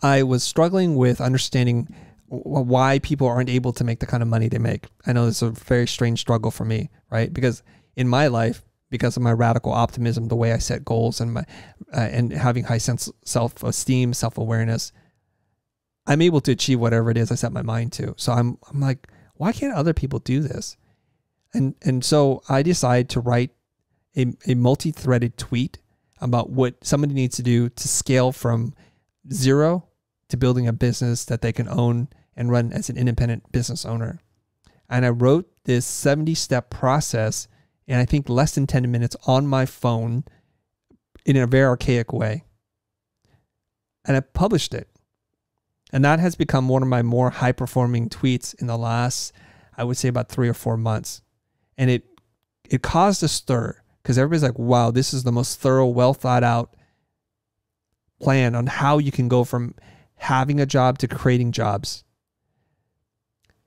I was struggling with understanding why people aren't able to make the kind of money they make. I know it's a very strange struggle for me, right? Because in my life, because of my radical optimism, the way I set goals and my uh, and having high sense self esteem, self awareness, I'm able to achieve whatever it is I set my mind to. So I'm I'm like, why can't other people do this? And and so I decide to write a, a multi threaded tweet about what somebody needs to do to scale from zero to building a business that they can own and run as an independent business owner. And I wrote this 70 step process in I think less than 10 minutes on my phone in a very archaic way. And I published it. And that has become one of my more high performing tweets in the last, I would say, about three or four months. And it it caused a stir because everybody's like, wow, this is the most thorough, well thought out plan on how you can go from having a job to creating jobs.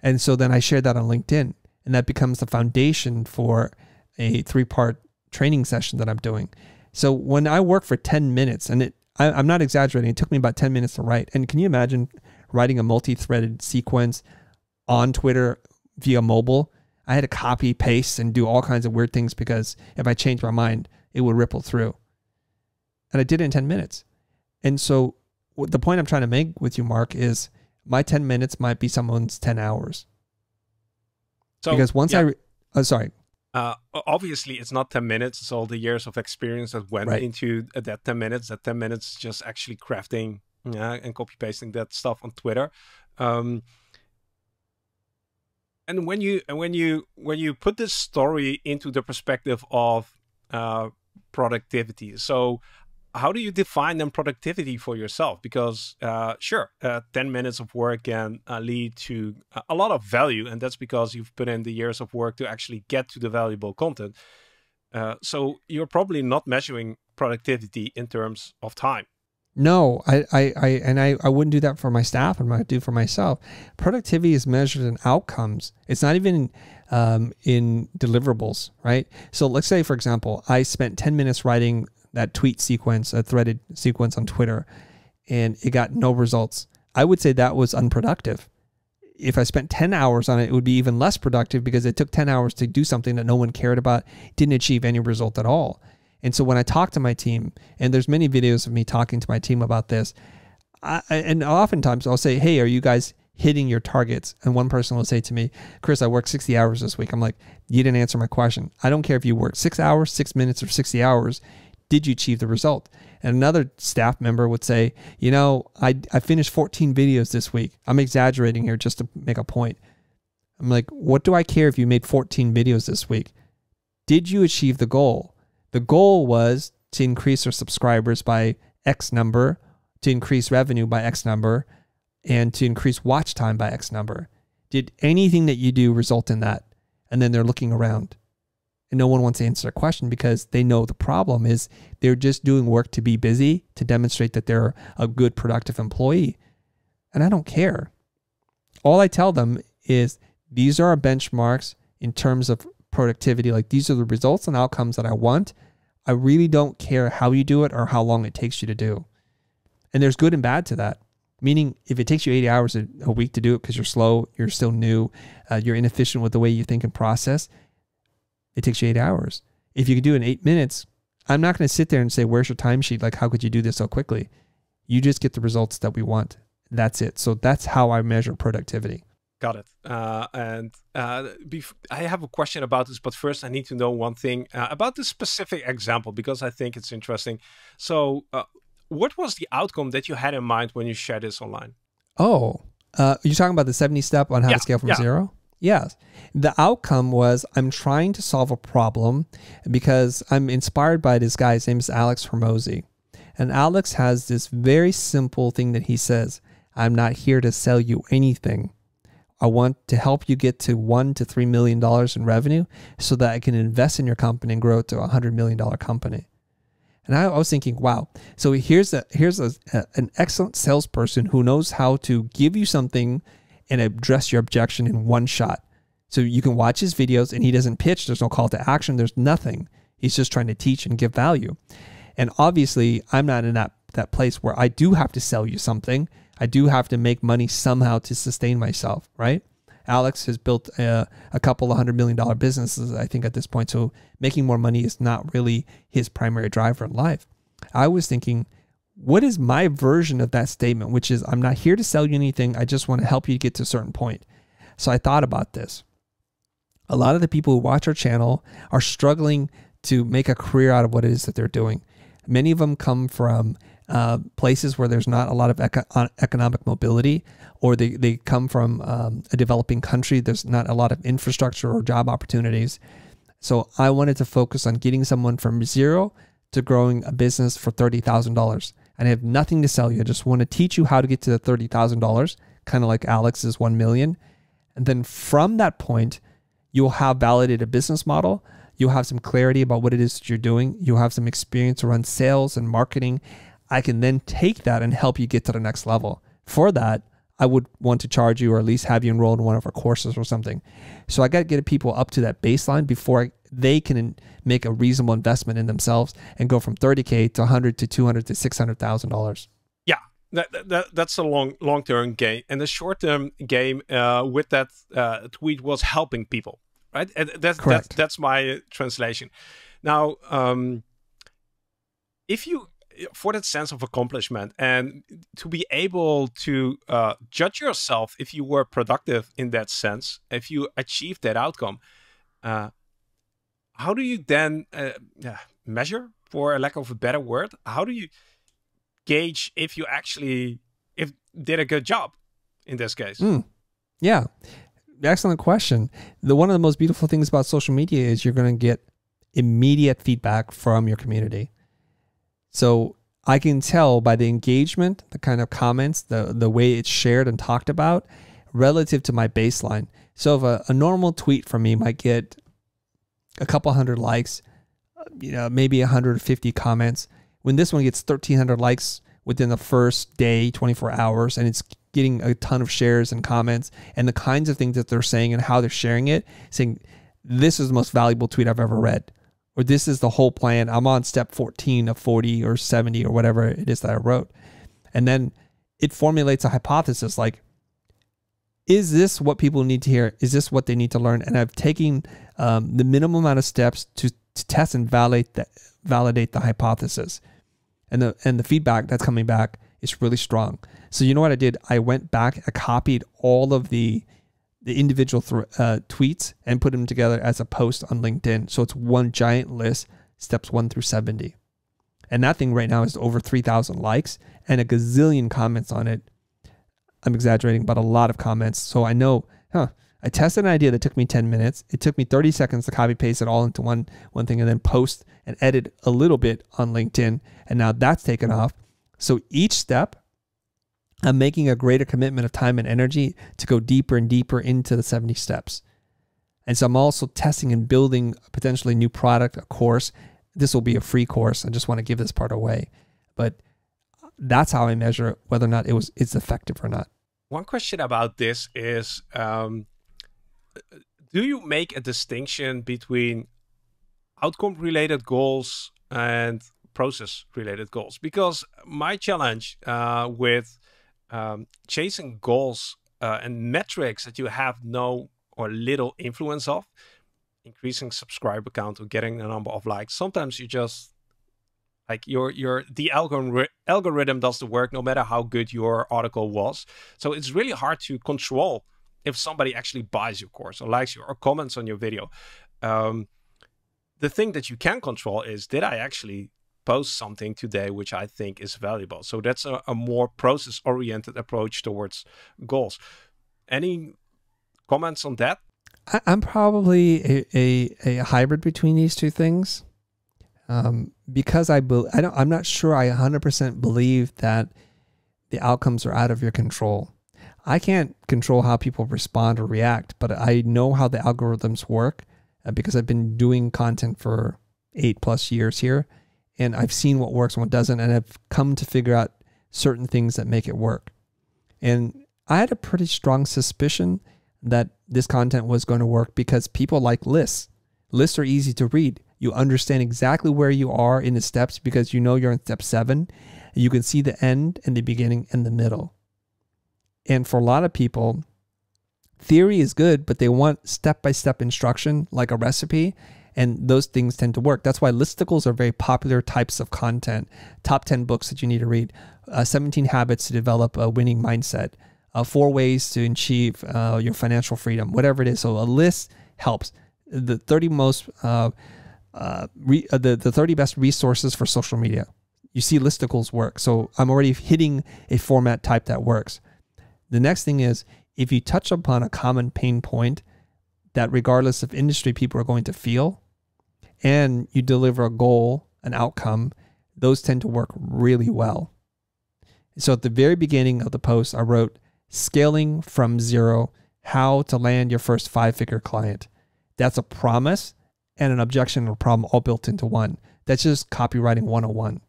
And so then I shared that on LinkedIn, and that becomes the foundation for a three part training session that I'm doing. So when I work for 10 minutes, and it, I, I'm not exaggerating, it took me about 10 minutes to write. And can you imagine writing a multi threaded sequence on Twitter via mobile? I had to copy, paste, and do all kinds of weird things because if I changed my mind, it would ripple through. And I did it in 10 minutes. And so the point I'm trying to make with you, Marc, is my 10 minutes might be someone's 10 hours. So, because once yeah. I, re- oh, sorry. Uh, obviously, it's not 10 minutes. It's all the years of experience that went right. into uh, that 10 minutes. That 10 minutes just actually crafting yeah, and copy pasting that stuff on Twitter. Um, and when you when you when you put this story into the perspective of uh, productivity, so how do you define then productivity for yourself? Because uh, sure, uh, 10 minutes of work can uh, lead to a lot of value. And that's because you've put in the years of work to actually get to the valuable content. Uh, so you're probably not measuring productivity in terms of time. No, I, I, I and I, I wouldn't do that for my staff and I do for myself. Productivity is measured in outcomes. It's not even um, in deliverables, right? So let's say, for example, I spent 10 minutes writing that tweet sequence, a threaded sequence on Twitter, and it got no results. I would say that was unproductive. If I spent 10 hours on it, it would be even less productive because it took 10 hours to do something that no one cared about, didn't achieve any result at all. And so when I talk to my team, and there's many videos of me talking to my team about this, I, and oftentimes I'll say, "Hey, are you guys hitting your targets?" And one person will say to me, "Chris, I worked 60 hours this week." I'm like, "You didn't answer my question. I don't care if you worked six hours, six minutes, or 60 hours. Did you achieve the result?" And another staff member would say, "You know, I I finished 14 videos this week. I'm exaggerating here just to make a point." I'm like, "What do I care if you made 14 videos this week? Did you achieve the goal?" The goal was to increase our subscribers by X number, to increase revenue by X number, and to increase watch time by X number. Did anything that you do result in that? And then they're looking around. And no one wants to answer a question because they know the problem is they're just doing work to be busy, to demonstrate that they're a good, productive employee. And I don't care. All I tell them is these are our benchmarks in terms of productivity. Like these are the results and outcomes that I want. I really don't care how you do it or how long it takes you to do. And there's good and bad to that. Meaning, if it takes you 80 hours a, week to do it because you're slow, you're still new, uh, you're inefficient with the way you think and process, it takes you eight hours. If you can do it in eight minutes, I'm not going to sit there and say, Where's your timesheet? Like, how could you do this so quickly? You just get the results that we want. That's it. So that's how I measure productivity. Got it. Uh, and uh, I have a question about this, but first I need to know one thing uh, about this specific example because I think it's interesting. So, uh, what was the outcome that you had in mind when you shared this online? Oh, uh, you're talking about the 70 step on how yeah, to scale from yeah. zero? Yes. The outcome was I'm trying to solve a problem because I'm inspired by this guy. His name is Alex Hormozi. And Alex has this very simple thing that he says I'm not here to sell you anything. I want to help you get to one to three million dollars in revenue so that I can invest in your company and grow it to a hundred million dollar company. And I, I, was thinking, wow. So here's a here's a, a, an excellent salesperson who knows how to give you something and address your objection in one shot. So you can watch his videos and he doesn't pitch. There's no call to action. There's nothing. He's just trying to teach and give value. And obviously, I'm not in that that place where I do have to sell you something. I do have to make money somehow to sustain myself, right? Alex has built a, a couple of hundred million dollar businesses, I think, at this point. So making more money is not really his primary driver in life. I was thinking, what is my version of that statement, which is, I'm not here to sell you anything. I just want to help you get to a certain point. So I thought about this. A lot of the people who watch our channel are struggling to make a career out of what it is that they're doing. Many of them come from uh, places where there's not a lot of eco- economic mobility, or they, they come from um, a developing country, there's not a lot of infrastructure or job opportunities. So I wanted to focus on getting someone from zero to growing a business for $30,000. And I have nothing to sell you. I just want to teach you how to get to the $30,000, kind of like Alex's 1 million. And then from that point, you'll have validated a business model. You'll have some clarity about what it is that you're doing. You'll have some experience around sales and marketing I can then take that and help you get to the next level. For that, I would want to charge you or at least have you enrolled in one of our courses or something. So I got to get people up to that baseline before they can make a reasonable investment in themselves and go from 30k to 100 to 200 to 600 thousand dollars. Yeah, that, that that's a long long term game, and the short term game uh, with that uh, tweet was helping people, right? And that's Correct. That, that's my translation. Now, um, if you for that sense of accomplishment and to be able to uh, judge yourself if you were productive in that sense, if you achieved that outcome, uh, how do you then uh, measure, for a lack of a better word, how do you gauge if you actually if did a good job in this case? Mm. Yeah, excellent question. The one of the most beautiful things about social media is you're going to get immediate feedback from your community. So I can tell by the engagement, the kind of comments, the the way it's shared and talked about relative to my baseline. So if a, a normal tweet from me might get a couple hundred likes, uh, you know, maybe 150 comments, when this one gets 1300 likes within the first day, 24 hours, and it's getting a ton of shares and comments and the kinds of things that they're saying and how they're sharing it, saying this is the most valuable tweet I've ever read or this is the whole plan. I'm on step 14 of 40 or 70 or whatever it is that I wrote. And then it formulates a hypothesis like, is this what people need to hear? Is this what they need to learn? And I've taken um, the minimum amount of steps to, to test and validate that, validate the hypothesis. And the and the feedback that's coming back is really strong. So you know what I did? I went back, I copied all of the the individual uh, tweets and put them together as a post on LinkedIn. So it's one giant list, steps one through 70. And that thing right now is over 3,000 likes and a gazillion comments on it. I'm exaggerating, but a lot of comments. So I know, huh, I tested an idea that took me 10 minutes. It took me 30 seconds to copy paste it all into one, one thing and then post and edit a little bit on LinkedIn. And now that's taken off. So each step I'm making a greater commitment of time and energy to go deeper and deeper into the 70 steps. And so I'm also testing and building a potentially new product, a course. This will be a free course. I just want to give this part away. But uh, that's how I measure whether or not it was it's effective or not. One question about this is um, do you make a distinction between outcome related goals and process related goals? Because my challenge uh, with um, chasing goals uh, and metrics that you have no or little influence of, increasing subscriber count or getting a number of likes. Sometimes you just like your your the algorithm algorithm does the work no matter how good your article was. So it's really hard to control if somebody actually buys your course or likes you or comments on your video. Um, the thing that you can control is did I actually post something today which I think is valuable. So that's a, a more process oriented approach towards goals. Any comments on that? I, am probably a, a, a, hybrid between these two things. Um, because I, be, I don't, I'm not sure I 100% believe that the outcomes are out of your control. I can't control how people respond or react, but I know how the algorithms work uh, because I've been doing content for eight plus years here and I've seen what works and what doesn't, and I've come to figure out certain things that make it work. And I had a pretty strong suspicion that this content was going to work because people like lists. Lists are easy to read. You understand exactly where you are in the steps because you know you're in step seven. You can see the end and the beginning and the middle. And for a lot of people, theory is good, but they want step by step instruction like a recipe and those things tend to work. That's why listicles are very popular types of content. Top 10 books that you need to read, uh, 17 habits to develop a winning mindset, uh, four ways to achieve uh, your financial freedom, whatever it is. So a list helps. The 30 most, uh, re- uh, the, the 30 best resources for social media. You see listicles work. So I'm already hitting a format type that works. The next thing is if you touch upon a common pain point that regardless of industry people are going to feel, and you deliver a goal, an outcome, those tend to work really well. So at the very beginning of the post, I wrote scaling from zero, how to land your first five figure client. That's a promise and an objection or problem all built into one. That's just copywriting 101.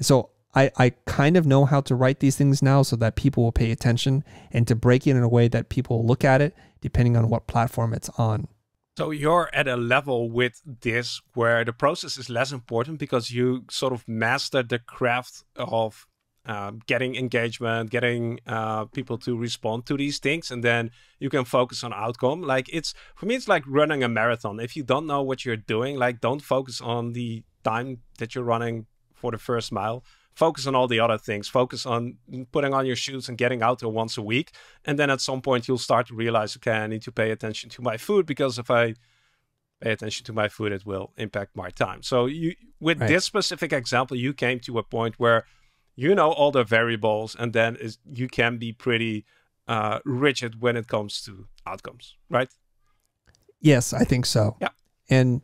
So I, I kind of know how to write these things now so that people will pay attention and to break it in a way that people look at it depending on what platform it's on. So you're at a level with this where the process is less important because you sort of mastered the craft of um, getting engagement, getting uh, people to respond to these things, and then you can focus on outcome. Like it's for me, it's like running a marathon. If you don't know what you're doing, like don't focus on the time that you're running for the first mile focus on all the other things focus on putting on your shoes and getting out there once a week and then at some point you'll start to realize okay i need to pay attention to my food because if i pay attention to my food it will impact my time so you with right. this specific example you came to a point where you know all the variables and then is, you can be pretty uh, rigid when it comes to outcomes right yes i think so yeah and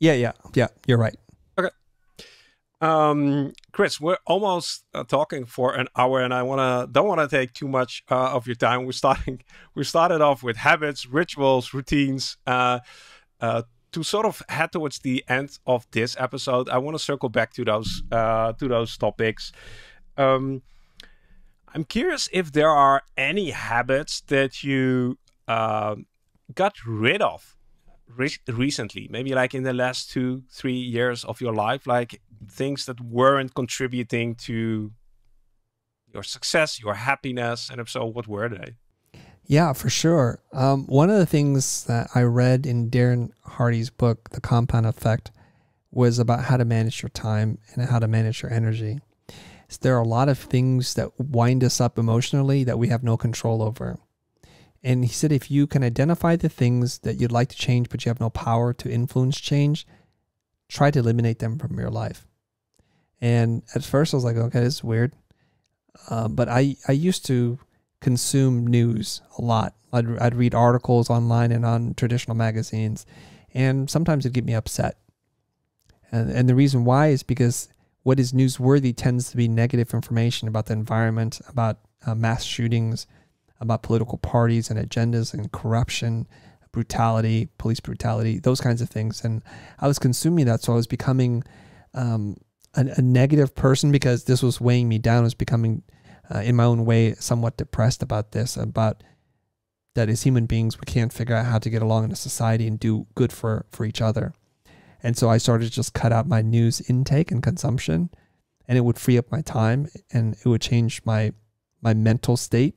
yeah yeah yeah you're right Okay. Um, Chris, we're almost uh, talking for an hour, and I wanna don't want to take too much uh, of your time. We're starting. We started off with habits, rituals, routines. Uh, uh, to sort of head towards the end of this episode, I want to circle back to those uh, to those topics. Um, I'm curious if there are any habits that you uh, got rid of re- recently, maybe like in the last two, three years of your life, like things that weren't contributing to your success, your happiness, and if so, what were they? Yeah, for sure. Um, one of the things that I read in Darren Hardy's book, The Compound Effect, was about how to manage your time and how to manage your energy. So there are a lot of things that wind us up emotionally that we have no control over. And he said if you can identify the things that you'd like to change, but you have no power to influence change, try to eliminate them from your life. And at first I was like, okay, this is weird. Uh, but I, I used to consume news a lot. I'd, I'd read articles online and on traditional magazines, and sometimes it'd get me upset. And, and the reason why is because what is newsworthy tends to be negative information about the environment, about uh, mass shootings, about political parties and agendas and corruption, brutality, police brutality, those kinds of things. And I was consuming that, so I was becoming um, a, a, negative person because this was weighing me down. I was becoming uh, in my own way, somewhat depressed about this, about that as human beings, we can't figure out how to get along in a society and do good for, for each other. And so I started to just cut out my news intake and consumption, and it would free up my time and it would change my my mental state.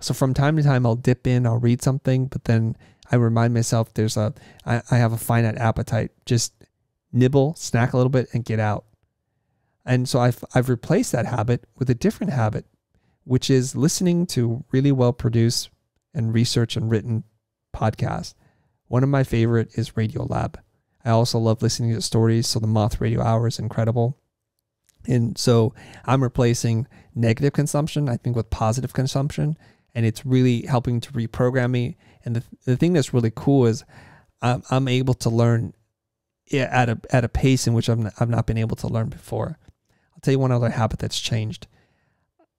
So from time to time, I'll dip in, I'll read something, but then I remind myself there's a I, I have a finite appetite. Just nibble, snack a little bit, and get out. And so I've, I've replaced that habit with a different habit, which is listening to really well produced and researched and written podcasts. One of my favorite is Radiolab. I also love listening to stories. So the Moth Radio Hour is incredible. And so I'm replacing negative consumption, I think, with positive consumption. And it's really helping to reprogram me. And the, the thing that's really cool is I'm, I'm able to learn at a, at a pace in which I've I've not been able to learn before tell you one other habit that's changed.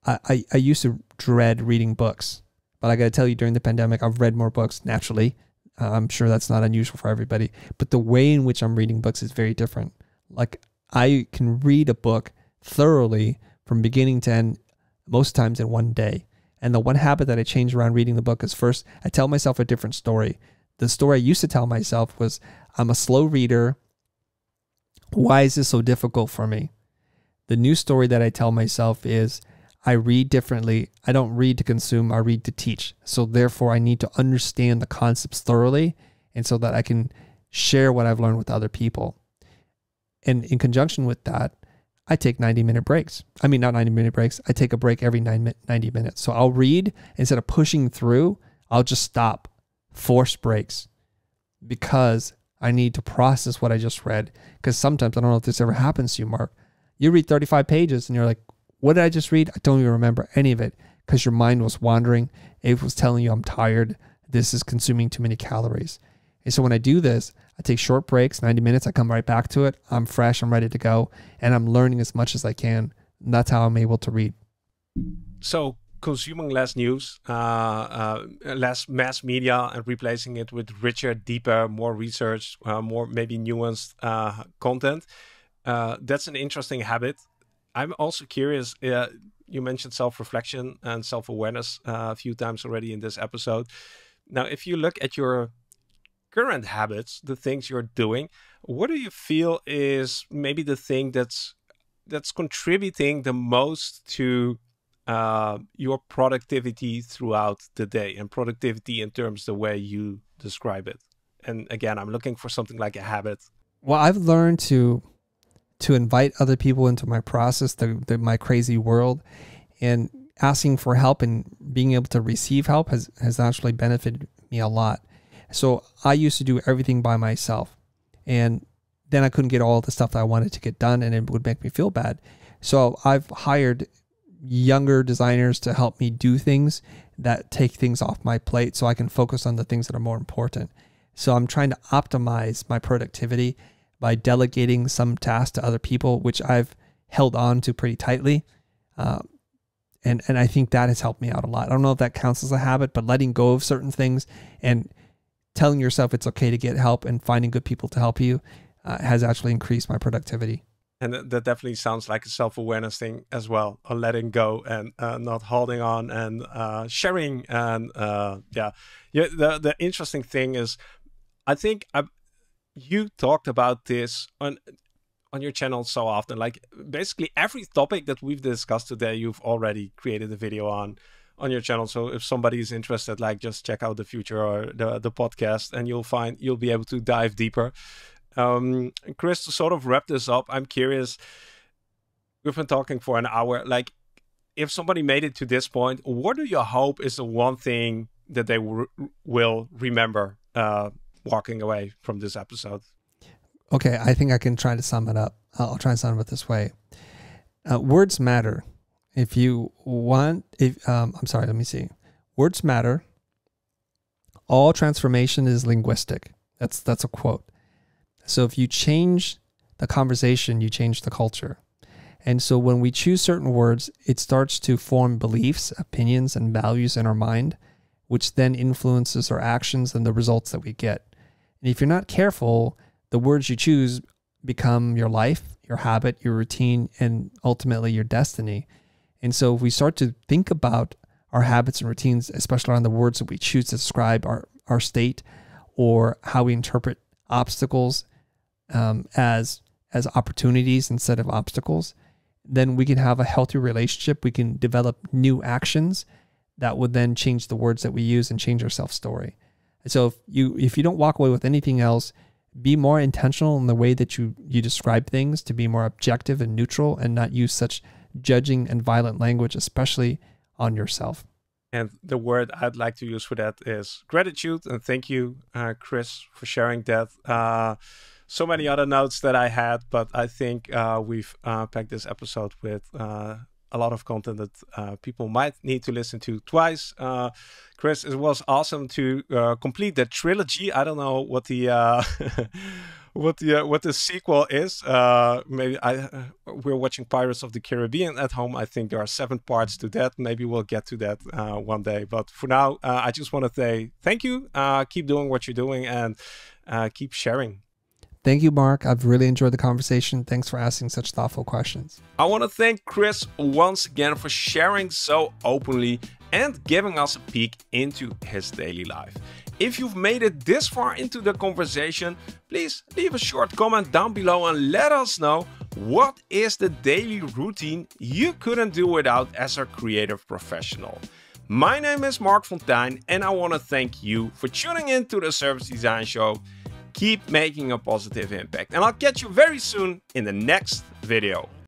I, I, I used to dread reading books, but I got to tell you, during the pandemic, I've read more books naturally. Uh, I'm sure that's not unusual for everybody, but the way in which I'm reading books is very different. Like I can read a book thoroughly from beginning to end, most times in one day. And the one habit that I changed around reading the book is first, I tell myself a different story. The story I used to tell myself was, I'm a slow reader. Why is this so difficult for me? The new story that I tell myself is I read differently. I don't read to consume, I read to teach. So therefore, I need to understand the concepts thoroughly and so that I can share what I've learned with other people. And in conjunction with that, I take 90 minute breaks. I mean, not 90 minute breaks. I take a break every 90 minutes. So I'll read instead of pushing through, I'll just stop, force breaks because I need to process what I just read. Because sometimes I don't know if this ever happens to you, Marc. You read 35 pages and you're like, what did I just read? I don't even remember any of it because your mind was wandering. It was telling you, I'm tired. This is consuming too many calories. And so when I do this, I take short breaks, 90 minutes, I come right back to it. I'm fresh, I'm ready to go, and I'm learning as much as I can. And that's how I'm able to read. So, consuming less news, uh, uh, less mass media, and replacing it with richer, deeper, more research, uh, more maybe nuanced uh, content uh, that's an interesting habit. I'm also curious. Uh, you mentioned self-reflection and self-awareness uh, a few times already in this episode. Now, if you look at your current habits, the things you're doing, what do you feel is maybe the thing that's that's contributing the most to uh, your productivity throughout the day and productivity in terms of the way you describe it? And again, I'm looking for something like a habit. Well, I've learned to to invite other people into my process, the, the, my crazy world, and asking for help and being able to receive help has, has actually benefited me a lot. So I used to do everything by myself. And then I couldn't get all the stuff that I wanted to get done and it would make me feel bad. So I've hired younger designers to help me do things that take things off my plate so I can focus on the things that are more important. So I'm trying to optimize my productivity by delegating some tasks to other people, which I've held on to pretty tightly. Uh, and, and I think that has helped me out a lot. I don't know if that counts as a habit, but letting go of certain things and telling yourself it's okay to get help and finding good people to help you uh, has actually increased my productivity. And that definitely sounds like a self awareness thing as well, on letting go and uh, not holding on and uh, sharing. And uh, yeah, yeah. The the interesting thing is, I think I, you talked about this on on your channel so often. Like basically every topic that we've discussed today, you've already created a video on on your channel. So if somebody is interested, like just check out The Futur or the the podcast, and you'll find you'll be able to dive deeper. Um, Chris, to sort of wrap this up, I'm curious. We've been talking for an hour. Like, if somebody made it to this point, what do you hope is the one thing that they will remember uh, walking away from this episode? Okay, I think I can try to sum it up. I'll try and sum it up this way. Uh, words matter. If you want, if um, I'm sorry, let me see. Words matter. All transformation is linguistic. That's that's a quote. So if you change the conversation, you change the culture. And so when we choose certain words, it starts to form beliefs, opinions, and values in our mind, which then influences our actions and the results that we get. And if you're not careful, the words you choose become your life, your habit, your routine, and ultimately your destiny. And so if we start to think about our habits and routines, especially around the words that we choose to describe our, our state or how we interpret obstacles um, as as opportunities instead of obstacles, then we can have a healthy relationship. We can develop new actions that would then change the words that we use and change our self story. So if you if you don't walk away with anything else, be more intentional in the way that you you describe things to be more objective and neutral and not use such judging and violent language, especially on yourself. And the word I'd like to use for that is gratitude. And thank you, uh, Chris, for sharing that. Uh, so many other notes that I had, but I think uh, we've uh, packed this episode with uh, a lot of content that uh, people might need to listen to twice. Uh, Chris, it was awesome to uh, complete the trilogy. I don't know what the uh, what the uh, what the sequel is. Uh, maybe I we're watching Pirates of the Caribbean at home. I think there are seven parts to that. Maybe we'll get to that one day. But for now, I just want to say thank you. keep doing what you're doing and keep sharing. Thank you, Marc. I've really enjoyed the conversation. Thanks for asking such thoughtful questions. I want to thank Chris once again for sharing so openly and giving us a peek into his daily life. If you've made it this far into the conversation, please leave a short comment down below and let us know what is the daily routine you couldn't do without as a creative professional. My name is Marc Fonteijn and I want to thank you for tuning in to the Service Design Show keep making a positive impact. And I'll catch you very soon in the next video.